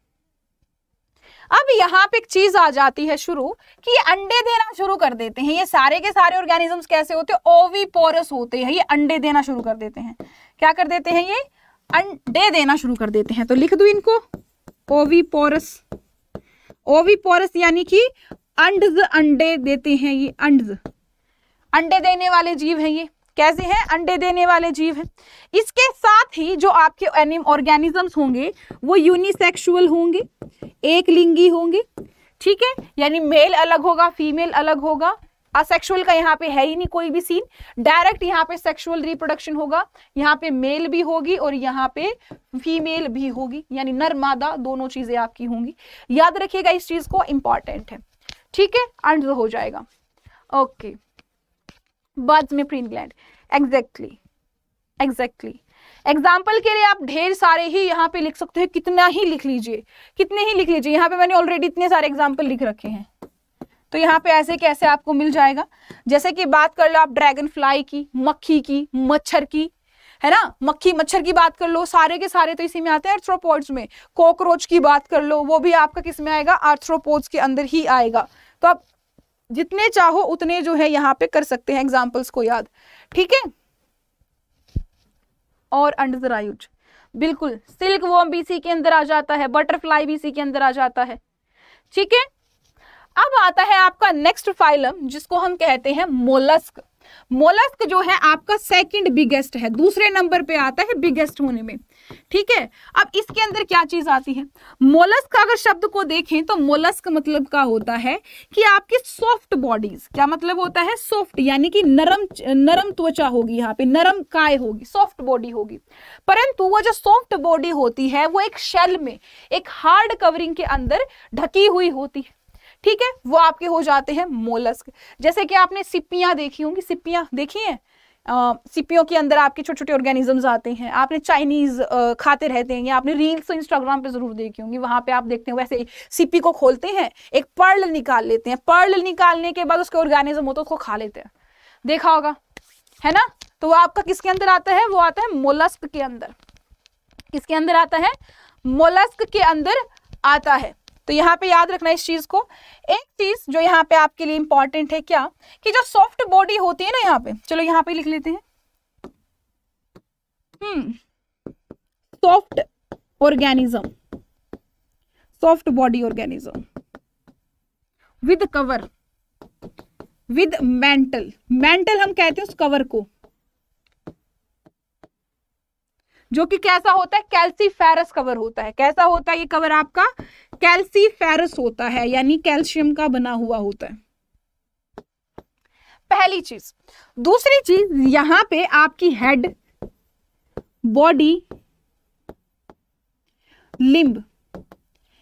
अब यहाँ पे एक चीज़ आ जाती है शुरू, कि ये अंडे देना शुरू कर देते हैं। ये सारे के सारे ऑर्गेनिजम्स कैसे होते हैं? ओवीपोरस होते हैं। ये अंडे देना शुरू कर देते हैं। क्या कर देते हैं ये? अंडे देना शुरू कर देते हैं। तो लिख दू इनको? ओवीपोरस ओवीपोरस यानी कि अंडज अंडे देते हैं ये, अंडज। अंडे देने वाले जीव हैं ये। कैसे हैं? अंडे देने वाले जीव हैं। इसके साथ ही जो आपके एनिम ऑर्गेनिजम्स होंगे, वो यूनिसेक्सुअल होंगे, एक लिंगी होंगे। ठीक है? यानी मेल अलग होगा फीमेल अलग होगा। असेक्सुअल का यहाँ पे है ही नहीं कोई भी सीन डायरेक्ट यहाँ पे सेक्सुअल रिप्रोडक्शन होगा. यहाँ पे मेल भी होगी और यहाँ पे फीमेल भी होगी. यानी नर, मादा दोनों चीज़ें आपकी होंगी. याद रखिएगा इस चीज़ को इंपॉर्टेंट है. ठीक है? अंड हो जाएगा. ओके बर्ड्स में preen gland exactly exactly example के लिए आप ढेर सारे ही यहाँ पे लिख सकते हैं. कितना ही लिख लीजिए. कितने ही लिख लीजिए. यहाँ पे मैंने ऑलरेडी इतने सारे एग्ज़ाम्पल लिख रखे हैं. तो यहाँ पे ऐसे कैसे आपको मिल जाएगा? जैसे कि बात कर लो आप ड्रैगन फ्लाई की, मक्खी की, मच्छर की, है ना? मक्खी, मच्छर की बात कर लो, सारे के सारे तो इसी में आते हैं आर्थ्रोपोड्स में। कॉकरोच की बात कर लो, वो भी आपका किसमें आएगा? आर्थ्रोपोड्स के अंदर ही आएगा। तो आप जितने चाहो उतने जो है यहाँ पे कर सकते हैं एग्जाम्पल्स को याद। ठीक है? और अंडरायुज बिल्कुल सिल्क वॉर्म भी इसी के अंदर आ जाता है बटरफ्लाई भी इसी के अंदर आ जाता है। ठीक है? अब आता है आपका नेक्स्ट फाइलम जिसको हम कहते हैं मोलस्क। मोलस्क जो है आपका सेकंड बिगेस्ट है। दूसरे नंबर पे आता है बिगेस्ट होने में। ठीक है? अब इसके अंदर क्या चीज़ आती है? मोलस्क अगर शब्द को देखें तो मोलस्क मतलब का होता है कि आपकी सॉफ्ट बॉडीज क्या मतलब होता है? सॉफ्ट यानी कि नरम नरम त्वचा होगी यहाँ पे, नरम काय होगी सॉफ्ट बॉडी होगी। परंतु वो जो सॉफ्ट बॉडी होती है, वो एक शेल में, एक हार्ड कवरिंग के अंदर ढकी हुई होती है। ठीक है? वो आपके हो जाते हैं मोलस्क। जैसे कि आपने सिप्पियाँ देखी होंगी, सिप्पियाँ देखी हैं? सिपियों के अंदर आपके छोटे छोटे ऑर्गेनिजम्स आते हैं। आपने चाइनीज़ खाते रहते हैं या आपने रील्स तो इंस्टाग्राम पे ज़रूर देखी होंगी। वहाँ पे आप देखते हैं, वैसे सिपी को खोलते हैं, एक पर्ल निकाल लेते हैं। पर्ल निकालने के बाद उसके ऑर्गेनिज्म होते उसको खा लेते हैं। देखा होगा? है ना? तो वो आपका किसके अंदर आता है? वो आता है मोलस्क के अंदर। किसके अंदर आता है? मोलस्क के अंदर आता है। तो यहाँ पे याद रखना इस चीज़ को। एक चीज़ जो यहाँ पे आपके लिए इंपॉर्टेंट है क्या? कि जो सॉफ्ट बॉडी होती है ना यहाँ पे, चलो यहाँ पे लिख लेते हैं। हम्म soft organism soft body organism with cover with mantle mantle हम कहते हैं उस कवर को। जो कि कैसा होता है कैल्सीफेरस कवर होता है। कैसा होता है ये कवर आपका? कैल्सीफेरस होता है, यानी कैल्शियम का बना हुआ होता है। पहली चीज़। दूसरी चीज़, यहाँ पे आपकी हेड बॉडी लिंब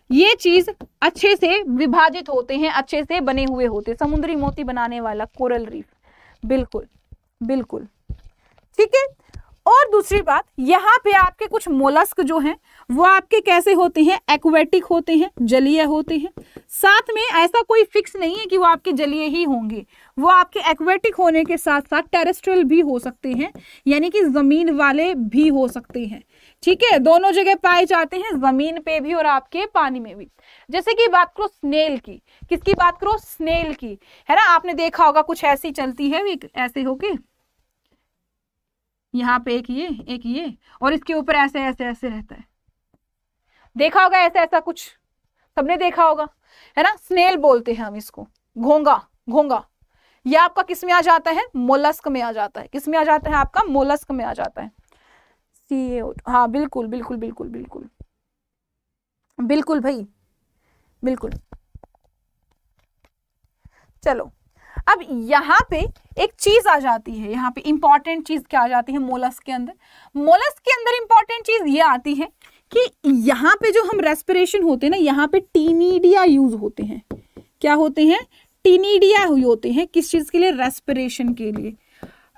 ये चीज़ अच्छे से विभाजित होते हैं, अच्छे से बने हुए होते समुद्री मोती बनाने वाला कोरल रीफ। बिल्कुल बिल्कुल। ठीक है? और दूसरी बात, यहाँ पे आपके कुछ मोलस्क जो हैं, वो आपके कैसे होते हैं? एक्वेटिक होते हैं, जलीय होते हैं। साथ में ऐसा कोई फिक्स नहीं है कि वो आपके जलीय ही होंगे। वो आपके एक्वेटिक होने के साथ साथ टेरेस्ट्रियल भी हो सकते हैं, यानी कि ज़मीन वाले भी हो सकते हैं। ठीक है? दोनों जगह पाए जाते हैं, ज़मीन पे भी और आपके पानी में भी। जैसे कि बात करो स्नेल की। किसकी बात करो? स्नेल की। है ना? आपने देखा होगा कुछ ऐसी चलती है ऐसे होके? यहाँ पे एक ये एक ये, और इसके ऊपर ऐसे ऐसे ऐसे रहता है। देखा होगा ऐसा ऐसा कुछ? सबने देखा होगा, है ना? स्नेल बोलते हैं हम इसको। घोंगा घोंगा। ये आपका किसमें आ जाता है? मोलस्क में आ जाता है। किसमें आ जाता है आपका? मोलस्क में आ जाता है। सी हाँ बिल्कुल बिल्कुल बिल्कुल बिल्कुल। बिल्कुल भाई, बिल्कुल। चलो अब यहाँ पे एक चीज़ आ जाती है, यहाँ पे इंपॉर्टेंट चीज़ क्या आ जाती है मोलस के अंदर? मोलस के अंदर इंपॉर्टेंट चीज़ ये आती है कि यहाँ पे जो हम रेस्पिरेशन होते हैं ना, यहाँ पे टीनीडिया यूज़ होते हैं। क्या होते हैं? टीनीडिया होते हैं किस चीज़ के लिए? रेस्पिरेशन के लिए।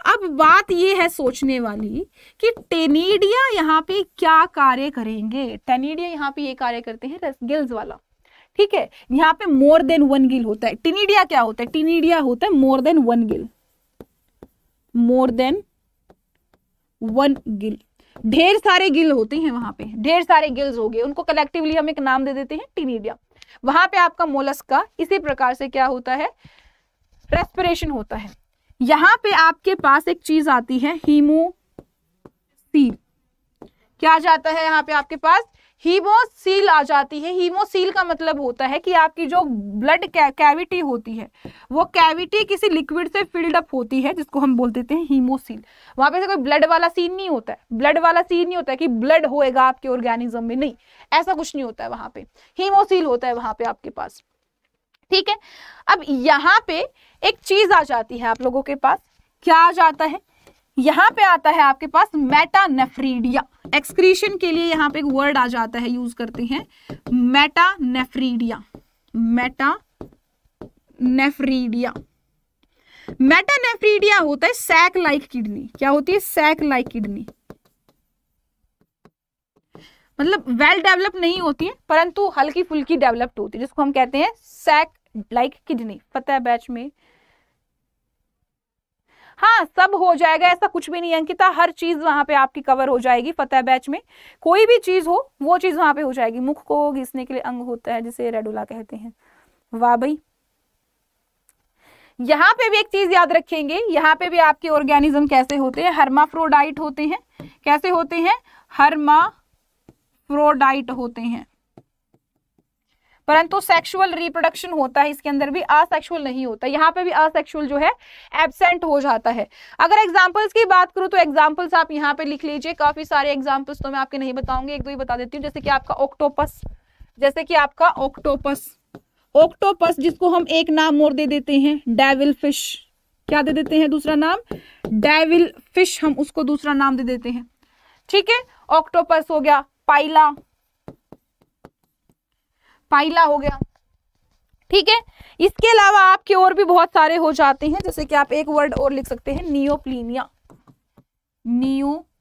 अब बात ये है सोचने वाली कि टेनीडिया यहाँ पे क्या कार्य करेंगे? टेनीडिया यहाँ पे ये कार्य करते हैं गिल्स वाला। ठीक है? यहाँ पे मोर देन वन गिल होता है। टिनीडिया क्या होता है? टिनीडिया होता है more than one Gill more than one Gill ढेर सारे गिल होते हैं वहाँ पे। ढेर सारे गिल्स हो गए। उनको कलेक्टिवली हम एक नाम दे देते हैं टिनीडिया वहाँ पे आपका मोलस का इसी प्रकार से क्या होता है? रेस्पिरेशन होता है। यहाँ पे आपके पास एक चीज़ आती है हीमोसील क्या जाता है यहाँ पे आपके पास? हीमोसील आ जाती है। हीमोसील का मतलब होता है कि आपकी जो ब्लड कैविटी होती है, वो कैविटी किसी लिक्विड से फिल्ड अप होती है, जिसको हम बोल देते हैं हीमोसील। वहाँ पे से कोई ब्लड वाला सीन नहीं होता है। ब्लड वाला सीन नहीं होता है कि ब्लड होएगा आपके ऑर्गेनिज्म में, नहीं। ऐसा कुछ नहीं होता है वहाँ पे। हीमोसील होता है वहाँ पे आपके पास। ठीक है? अब यहाँ पे एक चीज़ आ जाती है आप लोगों के पास। क्या आ जाता है? यहाँ पे आता है आपके पास मेटानेफ्रीडिया। एक्सक्रीशन के लिए यहाँ पे एक वर्ड आ जाता है यूज़ करते हैं। मेटानेफ्रीडिया। मेटा नेफ्रीडिया मेटानेफ्रीडिया होता है सैक लाइक किडनी क्या होती है? सैक लाइक किडनी मतलब वेल डेवलप नहीं होती है, परंतु हल्की फुल्की डेवलप्ड होती है, जिसको हम कहते हैं सैक लाइक किडनी पता है बैच में हाँ सब हो जाएगा, ऐसा कुछ भी नहीं, अंकिता, हर चीज़ वहाँ पे आपकी कवर हो जाएगी फतेह बैच में। कोई भी चीज़ हो, वो चीज़ वहाँ पे हो जाएगी। मुख को घिसने के लिए अंग होता है, जिसे रेडुला कहते हैं। वाह भाई। यहाँ पे भी एक चीज़ याद रखेंगे, यहाँ पे भी आपके ऑर्गेनिज्म कैसे होते हैं? हर्माफ्रोडाइट होते हैं। कैसे होते हैं? हर्माफ्रोडाइट होते हैं। परंतु सेक्सुअल रिप्रोडक्शन होता है, इसके अंदर भी असेक्सुअल नहीं होता। यहाँ पे भी असेक्सुअल जो है एबसेंट हो जाता है। अगर एग्जाम्पल्स की बात करूँ तो एग्जाम्पल्स आप यहाँ पे लिख लीजिए। काफ़ी सारे एग्जाम्पल्स तो मैं आपके नहीं बताऊँगी, एक दो ही बता देती हूँ। जैसे कि आपका ऑक्टोपस जैसे कि आपका ऑक्टोपस ऑक्टोपस जिसको हम एक नाम और दे देते हैं डेविल फ़िश क्या दे देते हैं दूसरा नाम? डेविल फ़िश हम उसको दूसरा नाम दे देते हैं। ठीक है? ऑक्टोपस हो गया, पाइला। पाइला हो गया। ठीक है? इसके अलावा आपके और भी बहुत सारे हो जाते हैं, जैसे कि आप एक वर्ड और लिख सकते हैं, नियोप्लीनिया। नियोप्लीनिया।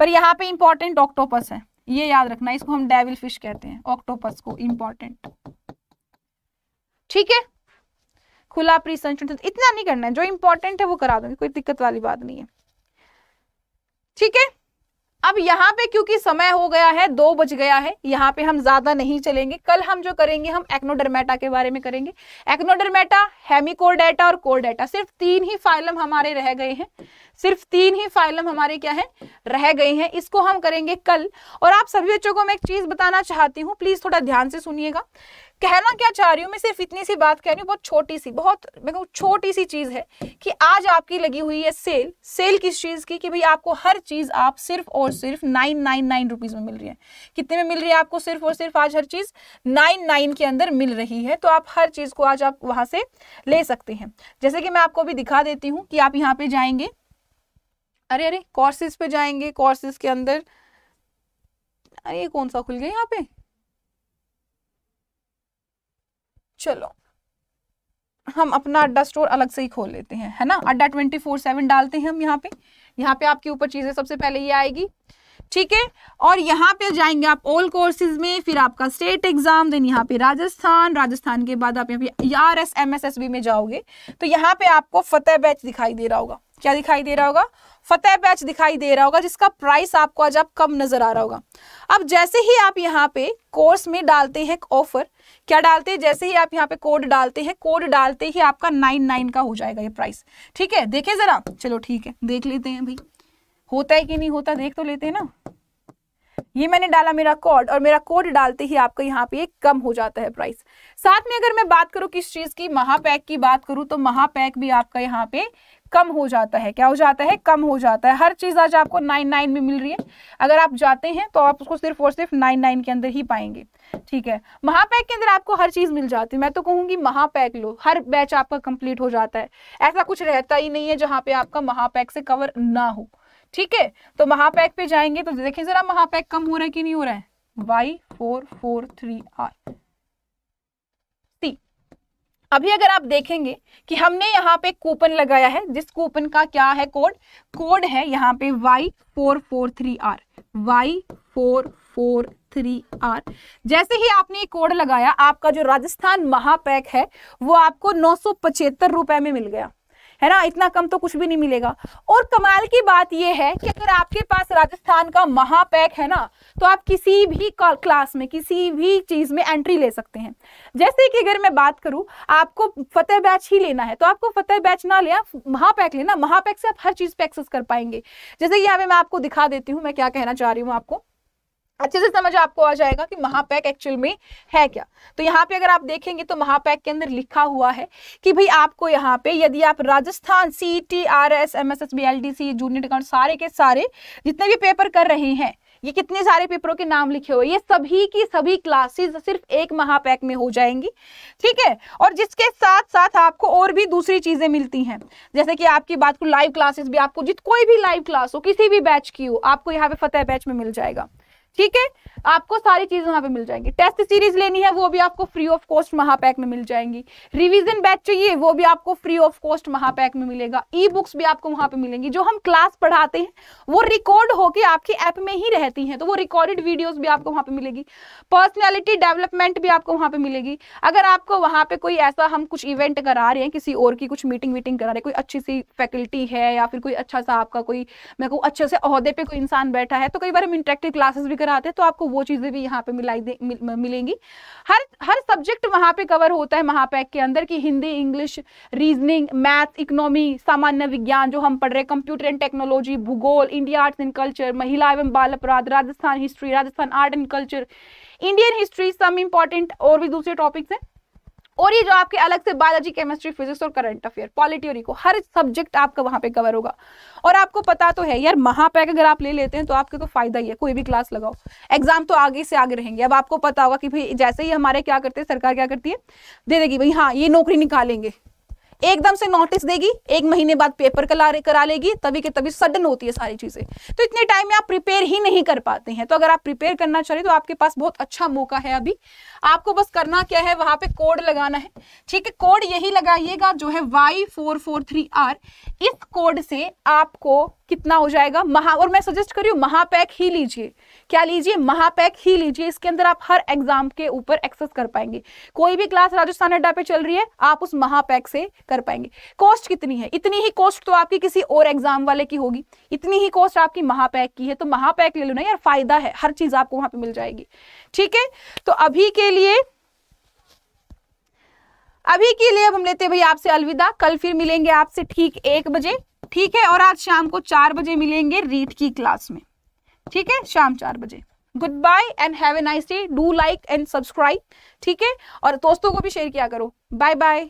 पर यहाँ पे इंपॉर्टेंट ऑक्टोपस है। ये याद रखना, इसको हम डेविल फ़िश कहते हैं ऑक्टोपस को इंपॉर्टेंट ठीक है? खुला प्री संशोधन इतना नहीं करना है, जो इंपॉर्टेंट है वो करा दूँगी, कोई दिक्कत वाली बात नहीं है। ठीक है? अब यहाँ पे क्योंकि समय हो गया है, दो बज गया है, यहाँ पे हम ज़्यादा नहीं चलेंगे। कल हम जो करेंगे, हम एक्नोडर्मेटा के बारे में करेंगे। एक्नोडर्मेटा हेमिकोडेटा और कोरडेटा सिर्फ़ तीन ही फाइलम हमारे रह गए हैं। सिर्फ़ तीन ही फाइलम हमारे क्या है? रह गए हैं। इसको हम करेंगे कल। और आप सभी बच्चों को मैं एक चीज़ बताना चाहती हूँ, प्लीज़ थोड़ा ध्यान से सुनिएगा। कहना क्या चाह रही हूँ? मैं सिर्फ़ इतनी सी बात कह रही हूँ, बहुत छोटी सी, बहुत मैं कहूँ छोटी सी चीज़ है कि आज आपकी लगी हुई है सेल सेल किस चीज़ की कि भाई आपको हर चीज़ आप सिर्फ़ और सिर्फ़ नाइन नाइन नाइन रुपीज़ में मिल रही है। कितने में मिल रही है आपको सिर्फ़ और सिर्फ़ आज हर चीज़? नाइन नाइन के अंदर मिल रही है तो आप हर चीज़ को आज आप वहाँ से ले सकते हैं। जैसे कि मैं आपको अभी दिखा देती हूँ कि आप यहाँ पे जाएँगे, अरे अरे कोर्सेज पे जाएँगे कोर्सेज के अंदर, अरे कौन सा खुल गया यहाँ पे? चलो, हम अपना अड्डा स्टोर अलग से ही खोल लेते हैं, है ना? अड्डा ट्वेंटी फोर सेवन डालते हैं हम यहाँ पे। यहाँ पे आपके ऊपर चीज़ें सबसे पहले ये आएगी, ठीक है? और यहाँ पे जाएँगे आप ऑल कोर्सेज में, फिर आपका स्टेट एग्ज़ाम देन यहाँ पे राजस्थान राजस्थान के बाद आप यहाँ पे R S M S S B में जाओगे। तो यहाँ पे आपको फतेह बैच दिखाई दे रहा होगा। क्या दिखाई दे रहा होगा? फतेह बैच दिखाई दे रहा होगा, जिसका प्राइस आपको आज आप कम नज़र आ रहा होगा। अब जैसे ही आप यहाँ पे कोर्स में डालते हैं ऑफ़र क्या डालते हैं? जैसे ही आप यहाँ पे कोड डालते हैं कोड डालते ही आपका नाइन नाइन का हो जाएगा ये प्राइस ठीक है? देखे जरा। चलो ठीक है, देख लेते हैं भाई। होता है कि नहीं होता, देख तो लेते हैं ना। ये मैंने डाला मेरा कोड और मेरा कोड डालते ही आपका यहाँ पे कम हो जाता है प्राइस साथ में अगर मैं बात करूँ किस चीज़ की, महापैक की बात करूँ तो महापैक भी आपका यहाँ पे कम हो जाता है। क्या हो जाता है? कम हो जाता है। हर चीज़ आज आपको नाइन नाइन में मिल रही है। अगर आप जाते हैं तो आप उसको सिर्फ़ और सिर्फ़ नाइन नाइन के अंदर ही पाएँगे। ठीक है? महापैक के अंदर आपको हर चीज़ मिल जाती है। मैं तो कहूँगी महापैक लो। हर बैच आपका कंप्लीट हो जाता है। ऐसा कुछ रहता ही नहीं है जहाँ पे आपका महापैक से कवर ना हो। ठीक है? तो महापैक पे जाएँगे तो देखें जरा महापैक कम हो रहा है कि नहीं हो रहा है? Y, four four, three, R. अभी अगर आप देखेंगे कि हमने यहाँ पे कूपन लगाया है, जिस कूपन का क्या है कोड? कोड है यहाँ पे Y four four three R Y four four three R जैसे ही आपने ये कोड लगाया, आपका जो राजस्थान महापैक है, वो आपको नौ सौ पचहत्तर रुपए में मिल गया। है ना? इतना कम तो कुछ भी नहीं मिलेगा। और कमाल की बात यह है कि अगर आपके पास राजस्थान का महापैक है ना तो आप किसी भी क्लास में, किसी भी चीज़ में एंट्री ले सकते हैं। जैसे कि अगर मैं बात करूँ, आपको फतेह बैच ही लेना है तो आपको फतेह बैच ना लिया महापैक लेना महापैक से आप हर चीज़ पे एक्सेस कर पाएँगे। जैसे यहाँ पे मैं आपको दिखा देती हूँ, मैं क्या कहना चाह रही हूँ आपको। अच्छे से समझ आपको आ जाएगा कि महापैक एक्चुअल में है क्या। तो यहाँ पे अगर आप देखेंगे तो महापैक के अंदर लिखा हुआ है कि भाई आपको यहाँ पे यदि आप Rajasthan C T R S M S S B L D C junior account सारे के सारे जितने भी पेपर कर रहे हैं, ये कितने सारे पेपरों के नाम लिखे हुए ये सभी की सभी क्लासेस सिर्फ़ एक महापैक में हो जाएँगी। ठीक है? और जिसके साथ साथ आपको और भी दूसरी चीज़ें मिलती हैं। जैसे कि आपकी बात को लाइव क्लासेस भी, आपको जित कोई भी लाइव क्लास हो, किसी भी बैच की हो, आपको यहाँ पे फतेह बैच में मिल जाएगा। ठीक है? आपको सारी चीज़ वहाँ पे मिल जाएँगी। टेस्ट सीरीज़ लेनी है, वो भी आपको फ्री ऑफ़ कॉस्ट महापैक में मिल जाएँगी। रिवीजन बैच चाहिए, वो भी आपको फ्री ऑफ़ कॉस्ट महापैक में मिलेगा। ई बुक्स भी आपको वहाँ पे मिलेंगी। जो हम क्लास पढ़ाते हैं, वो रिकॉर्ड होके आपके ऐप में ही रहती हैं तो वो रिकॉर्डेड वीडियोस भी आपको वहाँ पे मिलेगी। पर्सनैलिटी डेवलपमेंट भी आपको वहाँ पे मिलेगी। अगर आपको वहाँ पे कोई ऐसा हम कुछ इवेंट करा रहे हैं, किसी और की कुछ मीटिंग वीटिंग करा रहे हैं, कोई अच्छी सी फैकल्टी है या फिर कोई अच्छा सा आपका कोई मैं कहूँ अच्छे से अहदे पे कोई इंसान बैठा है तो कई बार हम इंटरेक्टिव क्लासेस भी कराते हैं तो आपको वो चीज़ें भी यहाँ पे मिलाई मिल, मिलेंगी। हर हर सब्जेक्ट वहाँ पे कवर होता है महापैक के अंदर की Hindi English reasoning math economy सामान्य विज्ञान जो हम पढ़ रहे हैं कंप्यूटर एंड टेक्नोलॉजी भूगोल इंडिया आर्ट्स एंड कल्चर महिला एवं बाल अपराध Rajasthan history Rajasthan art and culture Indian history some important और भी दूसरे टॉपिक्स हैं। और ये जो आपके अलग से बायोलॉजी केमिस्ट्री फिजिक्स और करंट अफेयर पॉलिटी और इको हर सब्जेक्ट आपका वहाँ पे कवर होगा। और आपको पता तो है, यार, महापैक अगर आप ले लेते हैं तो आपके तो फ़ायदा ही है, कोई भी क्लास लगाओ। एग्ज़ाम तो आगे से आगे रहेंगे। अब आपको पता होगा कि भाई, जैसे ही हमारे क्या करते हैं, सरकार क्या करती है? दे देगी भाई हाँ ये नौकरी निकालेंगे। एकदम से नोटिस देगी, एक महीने बाद पेपर करा करा लेगी, तभी के तभी सडन होती है सारी चीज़ें। तो इतने टाइम में आप प्रिपेयर ही नहीं कर पाते हैं। तो अगर आप प्रिपेयर करना चाह तो आपके पास बहुत अच्छा मौका है अभी। आपको बस करना क्या है, वहाँ पे कोड लगाना है। ठीक है कोड यही लगाइएगा जो है Y four four three R इस कोड से आपको कितना हो जाएगा, महा और मैं सजेस्ट करी महापैक ही लीजिए। क्या लीजिए, महापैक ही लीजिए, इसके अंदर आप हर एग्ज़ाम के ऊपर एक्सेस कर पाएँगे। कोई भी क्लास राजस्थान अड्डा पे चल रही है, आप उस महापैक से कर पाएँगे। कॉस्ट कितनी है? इतनी ही कॉस्ट तो आपकी किसी और एग्ज़ाम वाले की होगी। इतनी ही कॉस्ट आपकी महापैक की है तो महापैक ले लो ना यार, फ़ायदा है, हर चीज़ आपको वहाँ पे मिल जाएगी। ठीक है? तो अभी के लिए, अभी के लिए अब हम लेते भाई आपसे अलविदा। कल फिर मिलेंगे आपसे ठीक एक बजे। ठीक है? और आज शाम को चार बजे मिलेंगे रीट की क्लास में। ठीक है? शाम चार बजे। Goodbye and have a nice day do like and subscribe ठीक है? और दोस्तों को भी शेयर किया करो। Bye bye